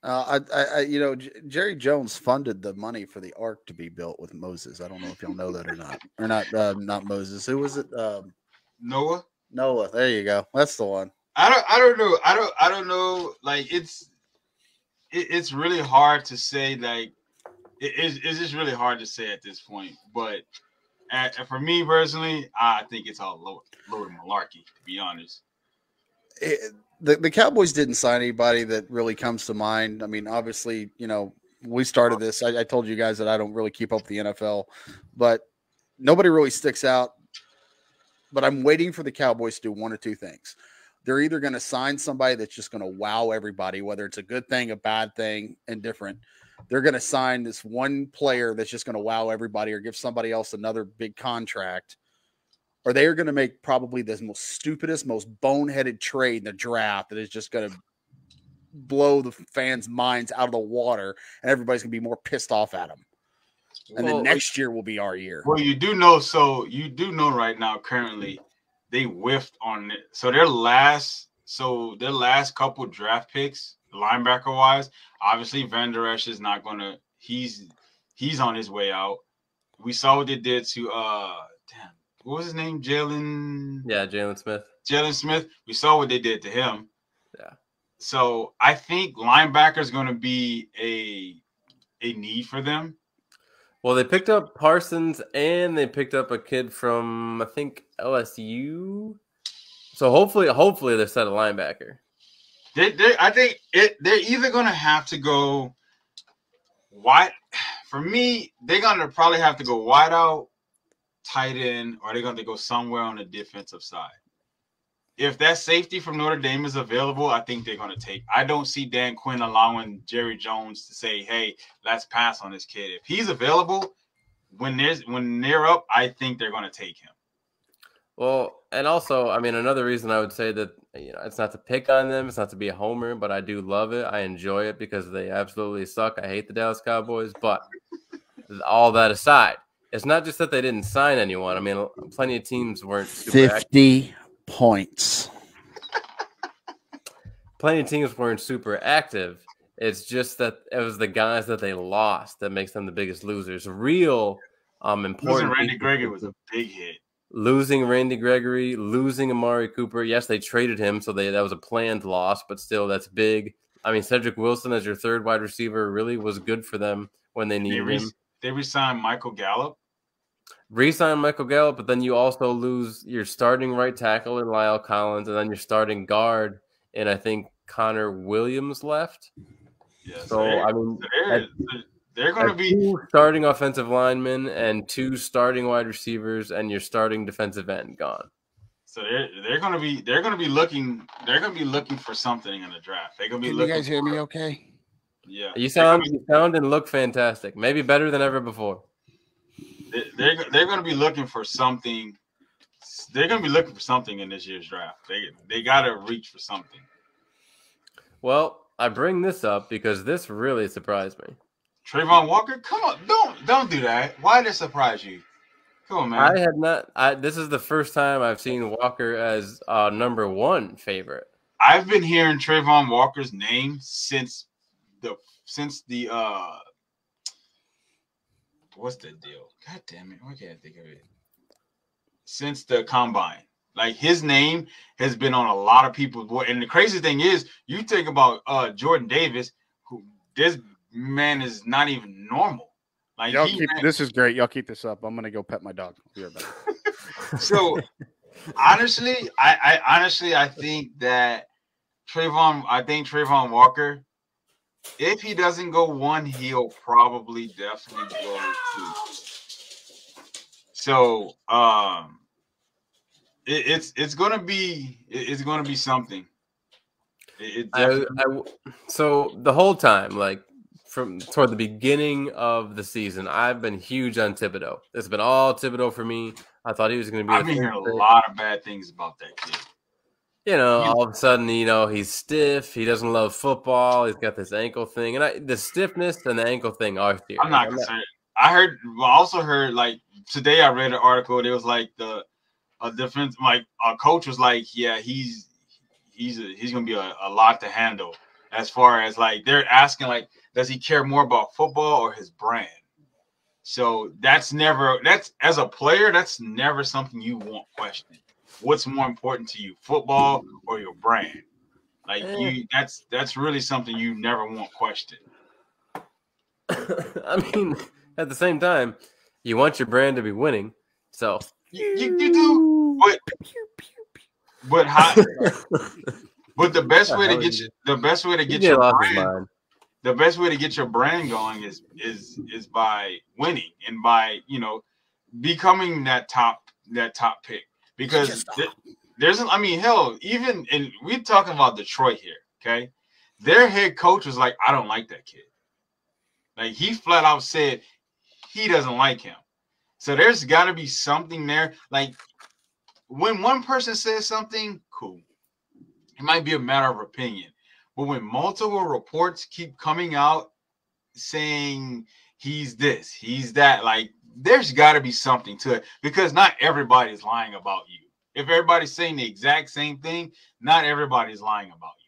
Uh, I, I, you know, J- Jerry Jones funded the money for the ark to be built with Moses. I don't know if y'all know that or not, or not. Uh, not Moses. Who was it? Um, Noah. Noah. There you go. That's the one. I don't. I don't know. I don't. I don't know. Like it's. It, it's really hard to say. Like it, it's, it's just really hard to say at this point. But at, for me personally, I think it's all low, load malarkey. To be honest. It- the the Cowboys didn't sign anybody that really comes to mind. I mean, obviously, you know, we started this. I, I told you guys that I don't really keep up the NFL, but nobody really sticks out. But I'm waiting for the Cowboys to do one or two things. they're either going to sign somebody that's just going to wow everybody, whether it's a good thing, a bad thing, indifferent. They're going to sign this one player that's just going to wow everybody or give somebody else another big contract. Or they are going to make probably the most stupidest, most boneheaded trade in the draft that is just going to blow the fans' minds out of the water, and everybody's going to be more pissed off at them. And Well, then next year will be our year. Well, you do know. So you do know right now. Currently, they whiffed on it. So their last, so their last couple draft picks, linebacker wise, obviously Van Der Esch is not gonna. He's he's on his way out. We saw what they did to uh, damn, what was his name? Jaylon. Yeah, Jaylon Smith. Jaylon Smith. We saw what they did to him. Yeah. So I think linebacker is going to be a a need for them. Well, they picked up Parsons and they picked up a kid from I think LSU. So hopefully, hopefully they're set a linebacker. They, they, I think it. They're either gonna have to go wide. For me, they're gonna probably have to go wide out, tight end, or they're gonna go somewhere on the defensive side. If that safety from Notre Dame is available, I think they're gonna take. I don't see Dan Quinn allowing Jerry Jones to say, "Hey, let's pass on this kid." If he's available, when there's when they're up, I think they're gonna take him. Well, and also, I mean, another reason I would say that you know it's not to pick on them, it's not to be a homer, but I do love it. I enjoy it because they absolutely suck. I hate the Dallas Cowboys, but all that aside, it's not just that they didn't sign anyone. I mean, plenty of teams weren't super active. 50 points. plenty of teams weren't super active. It's just that it was the guys that they lost that makes them the biggest losers. Real um Losing important. Randy Gregory was a big hit. losing Randy Gregory, losing Amari Cooper. Yes, they traded him, so they that was a planned loss, but still that's big. I mean, Cedric Wilson as your third wide receiver really was good for them when they They, needed re- him. They resign Michael Gallup. Resign Michael Gallup, but then you also lose your starting right tackle in La'el Collins, and then your starting guard, and I think Connor Williams left. Yeah, So they're- I mean, they're, they're going to be two starting offensive linemen and two starting wide receivers, and your starting defensive end gone. so they're they're going to be they're going to be looking they're going to be looking for something in the draft. They're going to be Can you guys hear me okay? Yeah, You sound, you sound and look fantastic. Maybe better than ever before. be- they're they're going to be looking for something. They're going to be looking for something in this year's draft. They they got to reach for something. Well, I bring this up because this really surprised me. Travon Walker, come on, don't don't do that. Why did it surprise you? Come on, man. I had not. I this is the first time I've seen Walker as uh, number one favorite. I've been hearing Travon Walker's name since the since the uh what's the deal? God damn it, why can't I think of it? Since the combine. Like his name has been on a lot of people's board. And the crazy thing is, you think about uh Jordan Davis, who this man is not even normal. Like Y'all keep ran- this is great. Y'all keep this up. I'm gonna go pet my dog. Be right so honestly, I, I honestly I think that Travon, I think Travon Walker, if he doesn't go one, he'll probably definitely go two. So um it, it's it's gonna be it- it's gonna be something. It, I, I- so the whole time, like from toward the beginning of the season, I've been huge on Thibodeaux. It's been all Thibodeaux for me. I thought he was going to be. I've been hearing a lot of bad things about that kid. You know, all of a sudden, you know, he's stiff. He doesn't love football. He's got this ankle thing, and I, the stiffness and the ankle thing are theories. I'm not concerned. I heard. Well, I also heard like today. I read an article. It was like the a defense, like a coach was like, yeah, he's he's a, he's gonna be a, a lot to handle. As far as like they're asking, like, does he care more about football or his brand? So that's never that's as a player, that's never something you want questioned. What's more important to you, football or your brand? Like uh. you, that's that's really something you never want questioned. I mean, at the same time, you want your brand to be winning. So, You, you, you do, but but how? But the best way to get you you, the best way to get TJ your brand, the best way to get your brand going is is is by winning and by you know becoming that top that top pick because there's, I mean, hell, even and we're talking about Detroit here, okay? Their head coach was like, I don't like that kid. Like he flat out said he doesn't like him. So there's got to be something there. Like when one person says something, cool. It might be a matter of opinion. But when multiple reports keep coming out saying he's this, he's that, like there's got to be something to it because not everybody's lying about you. If everybody's saying the exact same thing, not everybody's lying about you.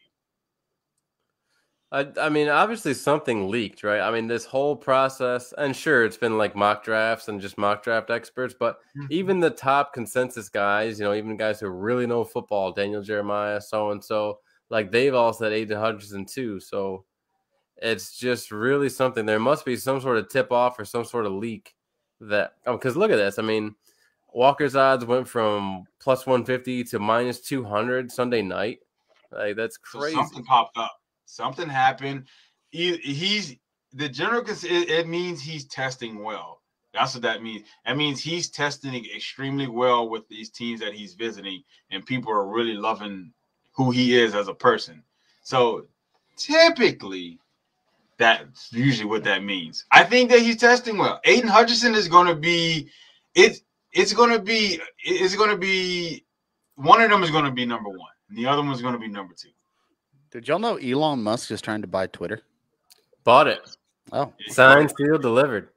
I, I mean, obviously something leaked, right? I mean, this whole process, and sure, it's been like mock drafts and just mock draft experts, but mm-hmm. even the top consensus guys, you know, even guys who really know football, Daniel Jeremiah, so and so, like they've all said Aidan Hutchinson too. So it's just really something. There must be some sort of tip off or some sort of leak that, because oh, look at this. I mean, Walker's odds went from plus 150 to minus 200 Sunday night. Like that's crazy. So something popped up something happened. He, he's the general. It, it means he's testing well. That's what that means. That means he's testing extremely well with these teams that he's visiting, and people are really loving who he is as a person. So typically, that's usually what that means. I think that he's testing well. Aidan Hutchinson is going to be it's it's going to be it's going to be one of them is going to be number one, and the other one is going to be number two. Did y'all know Elon Musk is trying to buy Twitter? Bought it. Oh, signed, sealed, delivered.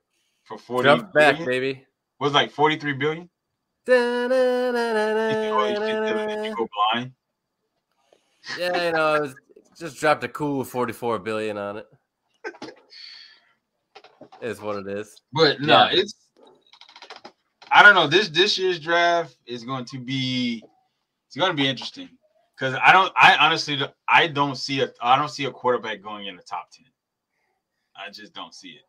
For forty Jump back, billion? baby. Was like forty three billion. Da, da, da, go blind. Yeah, you know, was, just dropped a cool forty four billion on it. Is what it is. But no, yeah. it's I don't know. This this year's draft is going to be it's going to be interesting because I don't. I honestly, I don't see a. I don't see a quarterback going in the top ten. I just don't see it.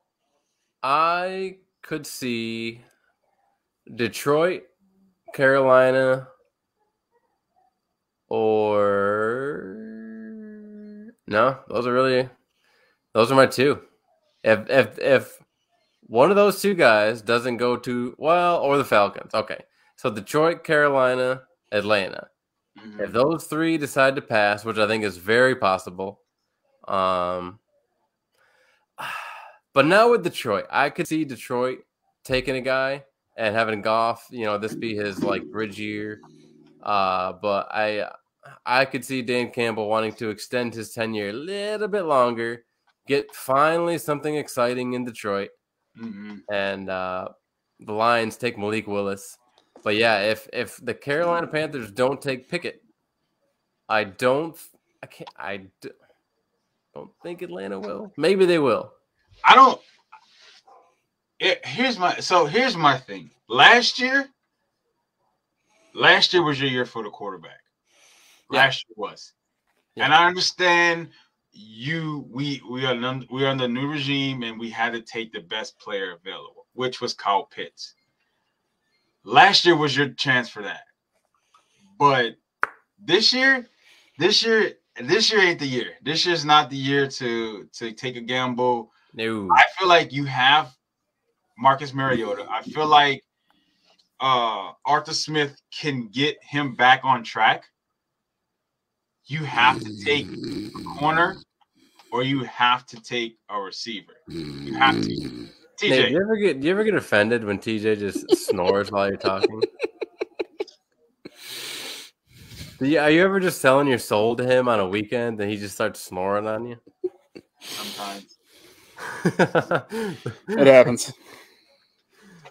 I could see Detroit, Carolina, or no. Those are really those are my two. If if if one of those two guys doesn't go to well, or the Falcons. Okay, so Detroit, Carolina, Atlanta. Mm-hmm. If those three decide to pass, which I think is very possible, um, but now with Detroit, I could see Detroit taking a guy and having Goff, you know, this be his like bridge year. Uh, but I I could see Dan Campbell wanting to extend his tenure a little bit longer, get finally something exciting in Detroit, mm-hmm. and uh, the Lions take Malik Willis. But yeah, if if the Carolina Panthers don't take Pickett, I don't. I can't. I don't think Atlanta will. Maybe they will. I don't. It, here's my so here's my thing. Last year, last year was your year for the quarterback. Last year was, yeah. and I understand you. We we are we are under new regime, and we had to take the best player available, which was Kyle Pitts. Last year was your chance for that. But this year, this year, this year ain't the year. This year's not the year to to take a gamble. No. I feel like you have Marcus Mariota. I feel like uh Arthur Smith can get him back on track. You have to take a corner or you have to take a receiver. You have to. TJ. Hey, do you ever get do you ever get offended when TJ just snores while you're talking? Do you, are you ever just selling your soul to him on a weekend and he just starts snoring on you? Sometimes. it happens.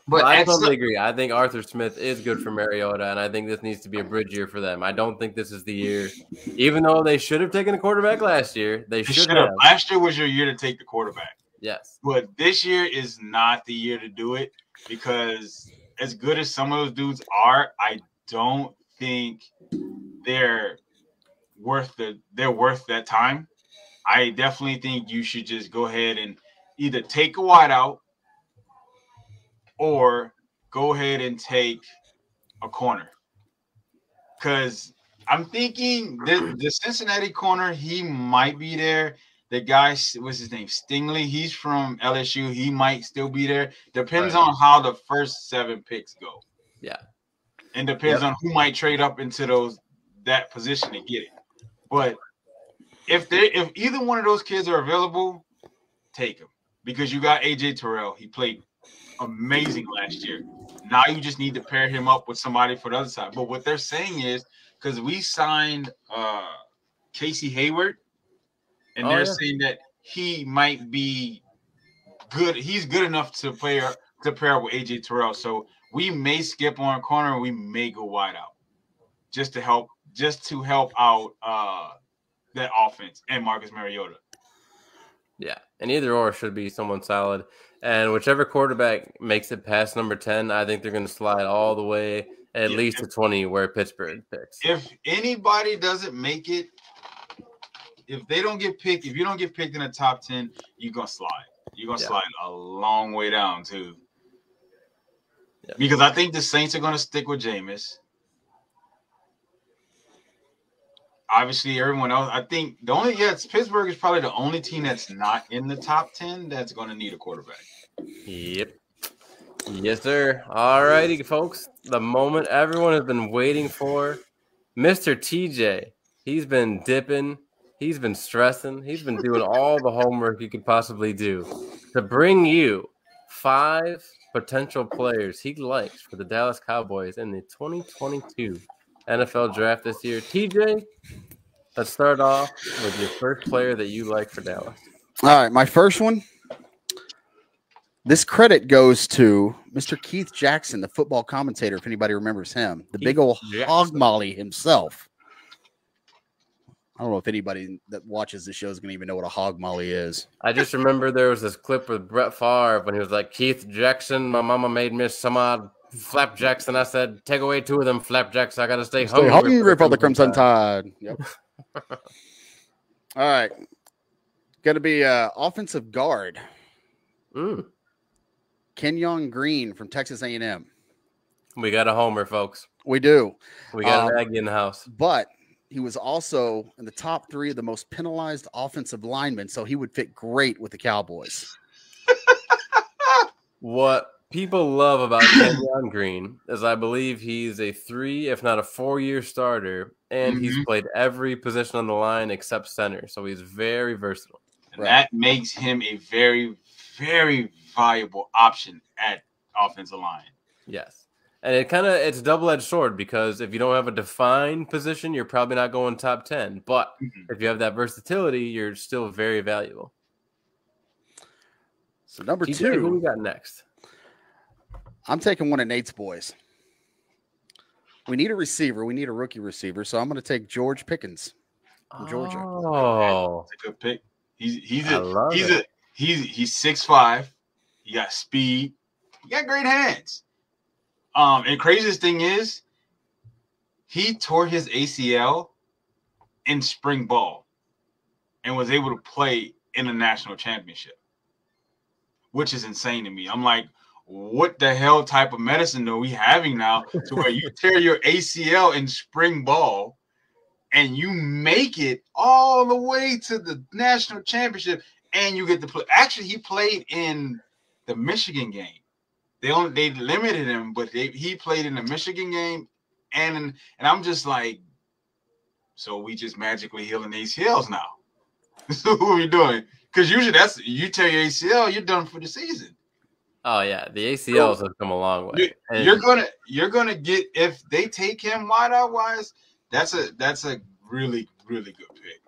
But I totally agree. I think Arthur Smith is good for Mariota, and I think this needs to be a bridge year for them. I don't think this is the year, even though they should have taken a quarterback last year. They, they should have. Last year was your year to take the quarterback. Yes. But this year is not the year to do it because as good as some of those dudes are, I don't think they're worth the they're worth that time. I definitely think you should just go ahead and either take a wideout or go ahead and take a corner. Cause I'm thinking the, the Cincinnati corner, he might be there. The guy, what's his name? Stingley. He's from LSU. He might still be there. Depends right. on how the first seven picks go. Yeah. and depends on who might trade up into those that position to get it. But if they if either one of those kids are available, take him because you got AJ Terrell. He played amazing last year. Now you just need to pair him up with somebody for the other side. But what they're saying is because we signed uh Casey Hayward, and Oh, they're yeah. saying that he might be good. He's good enough to play to pair up with AJ Terrell. So we may skip on a corner. We may go wide out just to help, just to help out uh that offense and Marcus Mariota. Yeah, and either or should be someone solid. And whichever quarterback makes it past number 10, I think they're going to slide all the way at Yeah, least to 20 where Pittsburgh picks. If anybody doesn't make it, if they don't get picked, if you don't get picked in the top 10, you're gonna slide. You're gonna Yeah. slide a long way down too. Yeah. Because I think the Saints are gonna stick with Jameis. Obviously, everyone else. I think the only it's Pittsburgh is probably the only team that's not in the top ten that's going to need a quarterback. Yep. Yes, sir. All righty, folks. The moment everyone has been waiting for. Mr. TJ. He's been dipping. He's been stressing. He's been doing all the homework you could possibly do to bring you five potential players he likes for the Dallas Cowboys in the 2022 NFL draft this year. TJ, let's start off with your first player that you like for Dallas. All right, my first one. This credit goes to Mr. Keith Jackson, the football commentator, if anybody remembers him, the big Keith old Jackson. hog molly himself. I don't know if anybody that watches the show is going to even know what a hog molly is. I just remember there was this clip with Brett Favre when he was like, Keith Jackson, my mama made me some odd flapjacks, and I said, take away two of them flapjacks. I got to stay Stay hungry, hungry for the Crimson Tide. Yep. All right. Going to be uh, offensive guard Mm, Kenyon Green from Texas A&M. we got a homer, folks. We do. We got Um, an Aggie in the house. but he was also in the top three of the most penalized offensive linemen, so he would fit great with the Cowboys. What people love about Kenyon Green is I believe he's a three, if not a four year starter, and he's Mhm. played every position on the line except center. So he's very versatile. And Right. that makes him a very, very valuable option at offensive line. Yes. And it kind of it's a double-edged sword because if you don't have a defined position, you're probably not going top 10. But Mhm. if you have that versatility, you're still very valuable. So number TJ, who we got next? I'm taking one of Nate's boys. We need a receiver. We need a rookie receiver. So I'm going to take George Pickens. From Georgia. Oh, It's a good pick. He's he's I a love he's it. a he's he's six five. He got speed. He got great hands. Um, and craziest thing is, he tore his ACL in spring ball, and was able to play in the national championship, which is insane to me. I'm like, what the hell type of medicine are we having now to where you tear your ACL in spring ball? and you make it all the way to the national championship and you get to play. Actually, he played in the Michigan game. They only they limited him, but they, he played in the Michigan game, and and I'm just like, so we just magically healing ACLs now. so what are we doing? Because usually that's you tear your ACL, you're done for the season. Oh yeah, the ACLs have come a long way. You- And You're gonna you're gonna get if they take him wide out wise. That's a that's a really really good pick.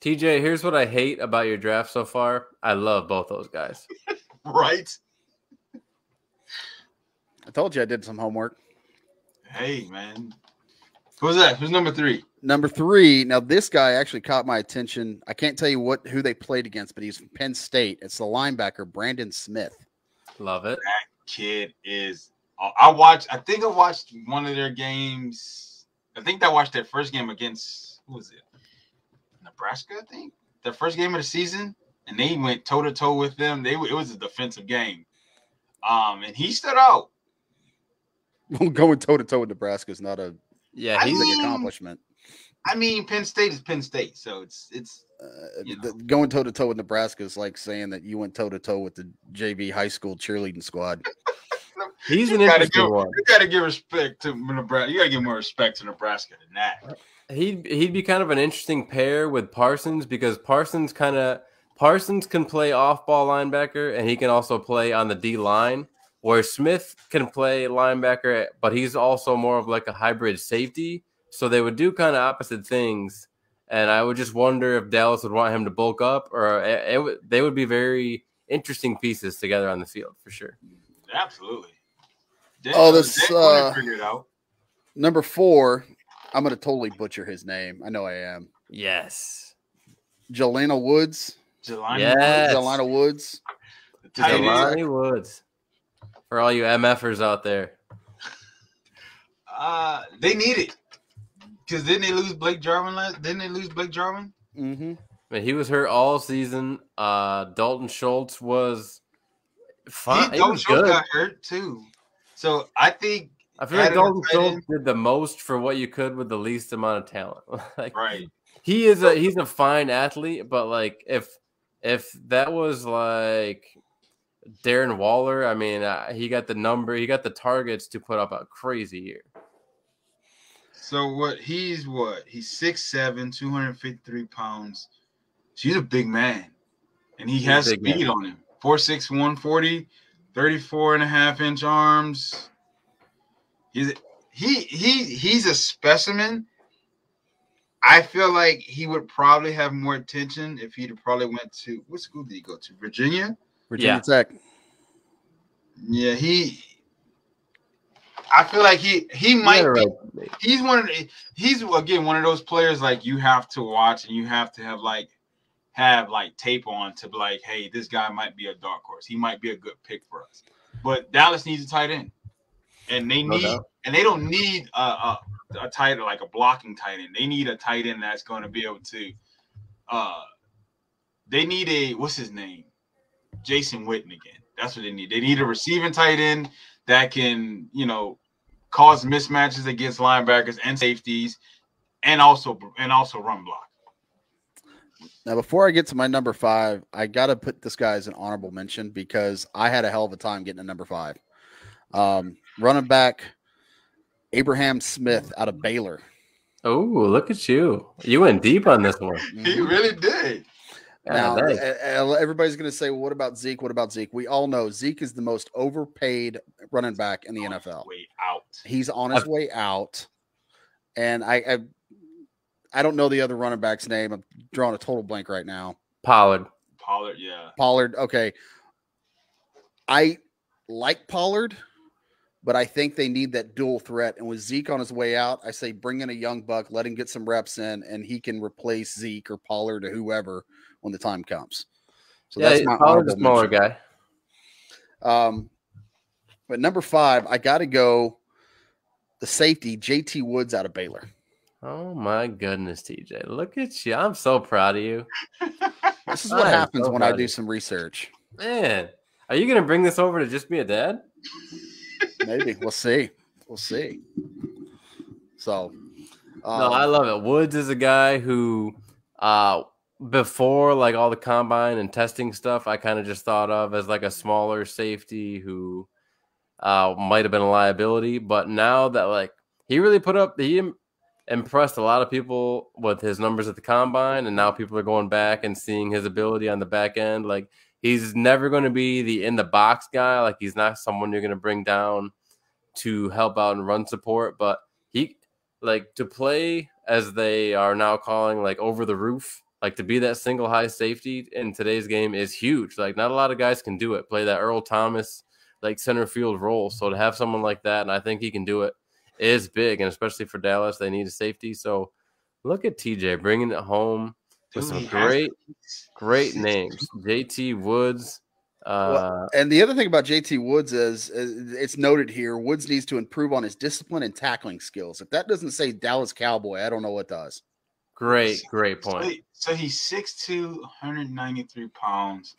TJ, here's what I hate about your draft so far. I love both those guys. Right? I told you I did some homework. Hey man, who's that? Who's number three? Number three. Now this guy actually caught my attention. I can't tell you what who they played against, but he's from Penn State. It's the linebacker Brandon Smith. Love it. That kid is. I watched. I think I watched one of their games. I think I watched their first game against who was it? Nebraska. I think their first game of the season, and they went toe to toe with them. They it was a defensive game. Um, and he stood out. Going toe to toe with Nebraska is not a Yeah, I he's big mean- accomplishment. I mean, Penn State is Penn State, so it's it's Uh, You the- going toe to toe with Nebraska is like saying that you went toe to toe with the JV high school cheerleading squad. He's an You gotta interesting give, one. you gotta give respect to Nebraska. You gotta give more respect to Nebraska than that. He'd he'd be kind of an interesting pair with Parsons because Parsons kind of Parsons can play off ball linebacker and he can also play on the D line. Where Smith can play linebacker, but he's also more of like a hybrid safety. So they would do kind of opposite things. And I would just wonder if Dallas would want him to bulk up, or it, it would- they would be very interesting pieces together on the field for sure. Absolutely. They- Oh, this, uh, figure it out. Number four, I'm going to totally butcher his name. I know I am. Yes. Jelena Woods. Jelani Yes. Jelena Woods. the. Jelani Woods. For all you MFers out there. Uh, they need it because didn't they lose Blake Jarwin last? Didn't they lose Blake Jarwin? Mm-hmm. I mean, he was hurt all season. Uh, Dalton Schultz was fine. He, He, Dalton Schultz good. got hurt too. So I think I feel like Dalton Schultz did the most for what you could with the least amount of talent. like right. he is a he's a fine athlete, but like if if that was like Darren Waller, I mean, uh, he got the number, he got the targets to put up a crazy year. So what he's what? He's 6'7, 253 pounds. She's a big man. And he He's has speed man. on him. 4'6, 140, 34 and a half inch arms. He's he he he's a specimen. I feel like he would probably have more attention if he'd probably went to what school did he go to? Virginia? Virginia Yeah. Tech. Yeah, he I feel like he he might be he's one of the, he's again one of those players like you have to watch and you have to have like have like tape on to be like, hey, this guy might be a dark horse. He might be a good pick for us. But Dallas needs a tight end, and they need doubt. and they don't need a, a a tight like a blocking tight end. They need a tight end that's going to be able to. uh They need a what's his name, Jason Witten again. That's what they need. They need a receiving tight end that can you know cause mismatches against linebackers and safeties, and also and also run block. Now, before I get to my number five, I got to put this guy as an honorable mention because I had a hell of a time getting a number five. Um, running back Abraham Smith out of Baylor. Oh, look at you. You went deep on this one. He really did. Now, Yeah, e- thanks. e- everybody's going to say, well, what about Zeke? What about Zeke? We all know Zeke is the most overpaid running back in the NFL. Way out. He's on his I've- way out. And I, I, I don't know the other running back's name. I'm drawing a total blank right now. Pollard. Pollard, yeah. Pollard. Okay. I like Pollard, but I think they need that dual threat. And with Zeke on his way out, I say bring in a young buck, let him get some reps in, and he can replace Zeke or Pollard or whoever when the time comes. So yeah, that's my honorable smaller mention. guy. Um, but number five, I got to go the safety JT Woods out of Baylor. Oh my goodness, TJ. Look at you. I'm so proud of you. This is what I happens so when I do some research. Man, are you going to bring this over to just be a dad? Maybe we'll see. We'll see. So, no, um, I love it. Woods is a guy who, uh, before like all the combine and testing stuff, I kind of just thought of as like a smaller safety who uh, might have been a liability. But now that like he really put up, he impressed a lot of people with his numbers at the combine, and now people are going back and seeing his ability on the back end. Like he's never going to be the in the box guy. Like he's not someone you're going to bring down to help out and run support, but he like to play as they are now calling like over the roof like to be that single high safety in today's game is huge like not a lot of guys can do it play that earl thomas like center field role so to have someone like that and i think he can do it is big and especially for dallas they need a safety so look at tj bringing it home with Dude, some he has- great great names jt woods uh and the other thing about JT Woods is, is it's noted here Woods needs to improve on his discipline and tackling skills. If that doesn't say Dallas Cowboy, I don't know what does. Great great So, point he- so he's 6'2", 193 pounds.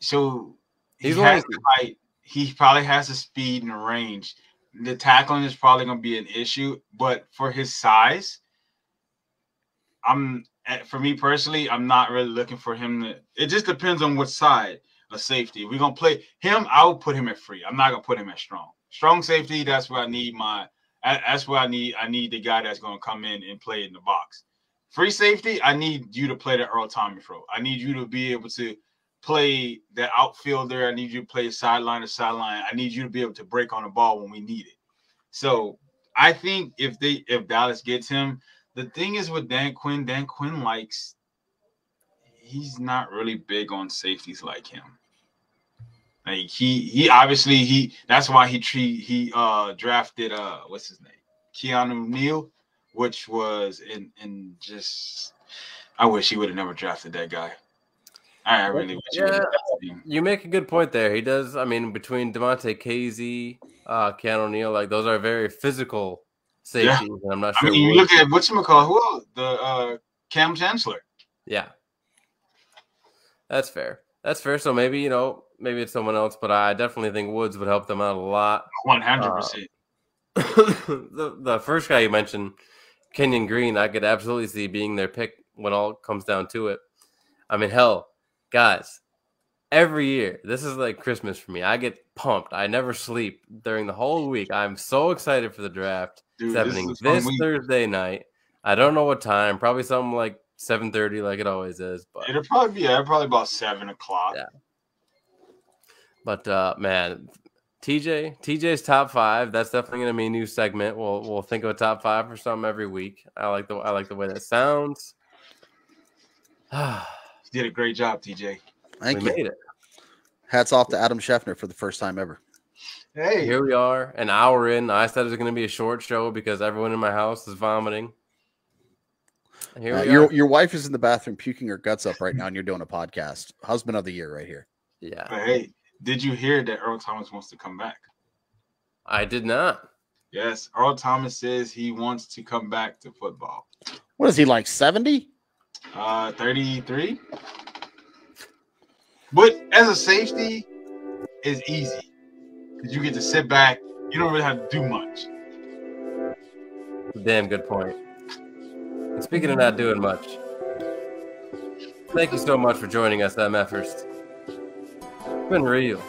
So he He's has the height. He probably has the speed and the range. The tackling is probably going to be an issue, but for his size, I'm eh, for me personally, I'm not really looking for him to. It just depends on what side. a safety. We're gonna play him. I'll put him at free. I'm not gonna put him at strong. Strong safety. That's where I need my. That's what I need. I need the guy that's gonna come in and play in the box. Free safety. I need you to play the Earl Thomas role. I need you to be able to play the outfielder. I need you to play sideline to sideline. I need you to be able to break on the ball when we need it. So I think if they if Dallas gets him, the thing is with Dan Quinn, Dan Quinn likes he's not really big on safeties like him. Like he he obviously he that's why he treat he uh drafted uh what's his name Keanu Neal, which was in in just I wish he would have never drafted that guy. I really wish yeah, you make a good point there. He does. I mean, between Damontae Kazee, uh, Keanu Neal, like those are very physical safeties. Yeah. And I'm not sure. I mean, you look at what's you call who the uh, Kam Chancellor. Yeah, that's fair. That's fair. So maybe you know, maybe it's someone else, but I definitely think Woods would help them out a lot. One hundred percent. The the first guy you mentioned, Kenyon Green, I could absolutely see being their pick when all comes down to it. I mean, hell, guys, every year, this is like Christmas for me. I get pumped. I never sleep during the whole week. I'm so excited for the draft. Dude, it's happening this, this Thursday night. I don't know what time. Probably something like 7:30, like it always is. But it'll probably be yeah, probably about seven o'clock. Yeah. But uh man, TJ, TJ's top five. That's definitely gonna be a new segment. We'll we'll think of a top five for something every week. I like the I like the way that sounds. You did a great job, TJ. Thank we you. Made it. Hats off to Adam Schefter for the first time ever. Hey, here we are, an hour in. I said it was going to be a short show because everyone in my house is vomiting. Here uh, your your wife is in the bathroom puking her guts up right now, and you're doing a podcast. Husband of the year, right here. Yeah. Hey, did you hear that Earl Thomas wants to come back? I did not. Yes, Earl Thomas says he wants to come back to football. What is he like? Seventy? Uh, 33. But as a safety, it's easy because you get to sit back. You don't really have to do much. Damn good point. And speaking of not doing much, thank you so much for joining us, MFers. It's been real.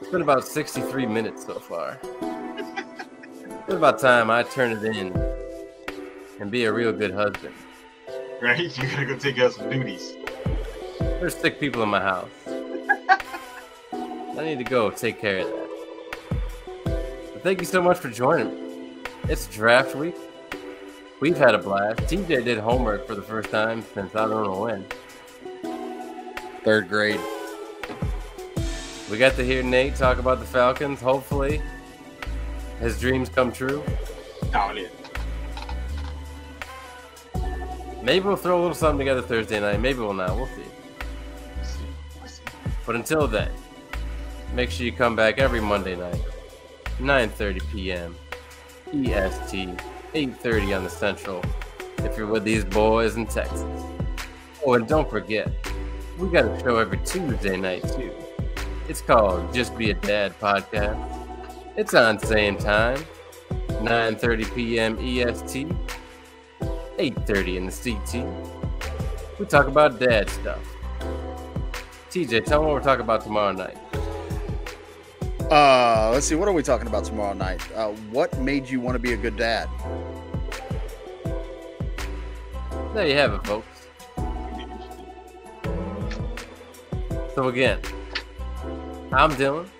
It's been about 63 minutes so far. it's about time I turn it in and be a real good husband right? You gotta go take out some duties. There's sick people in my house. I need to go take care of that. But thank you so much for joining me. It's draft week. We've had a blast. TJ did homework for the first time since I don't know when. Third grade. We got to hear Nate talk about the Falcons. Hopefully, his dreams come true. Oh, is. Maybe we'll throw a little something together Thursday night. Maybe we'll not. We'll see. But until then, make sure you come back every Monday night, 9:30 p.m. EST, 8:30 on the Central. If you're with these boys in Texas. Oh, and don't forget, we got a show every Tuesday night too. It's called Just Be a Dad podcast. It's on same time, 9:30 p.m. EST. 8.30 in the CT. We talk about dad stuff. TJ, tell me what we're talking about tomorrow night. Uh, let's see. What are we talking about tomorrow night? Uh, what made you want to be a good dad? There you have it, folks. So again, I'm Dillon.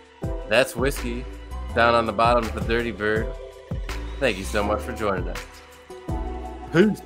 That's whiskey down on the bottom of the Dirty Bird. Thank you so much for joining us. Peace.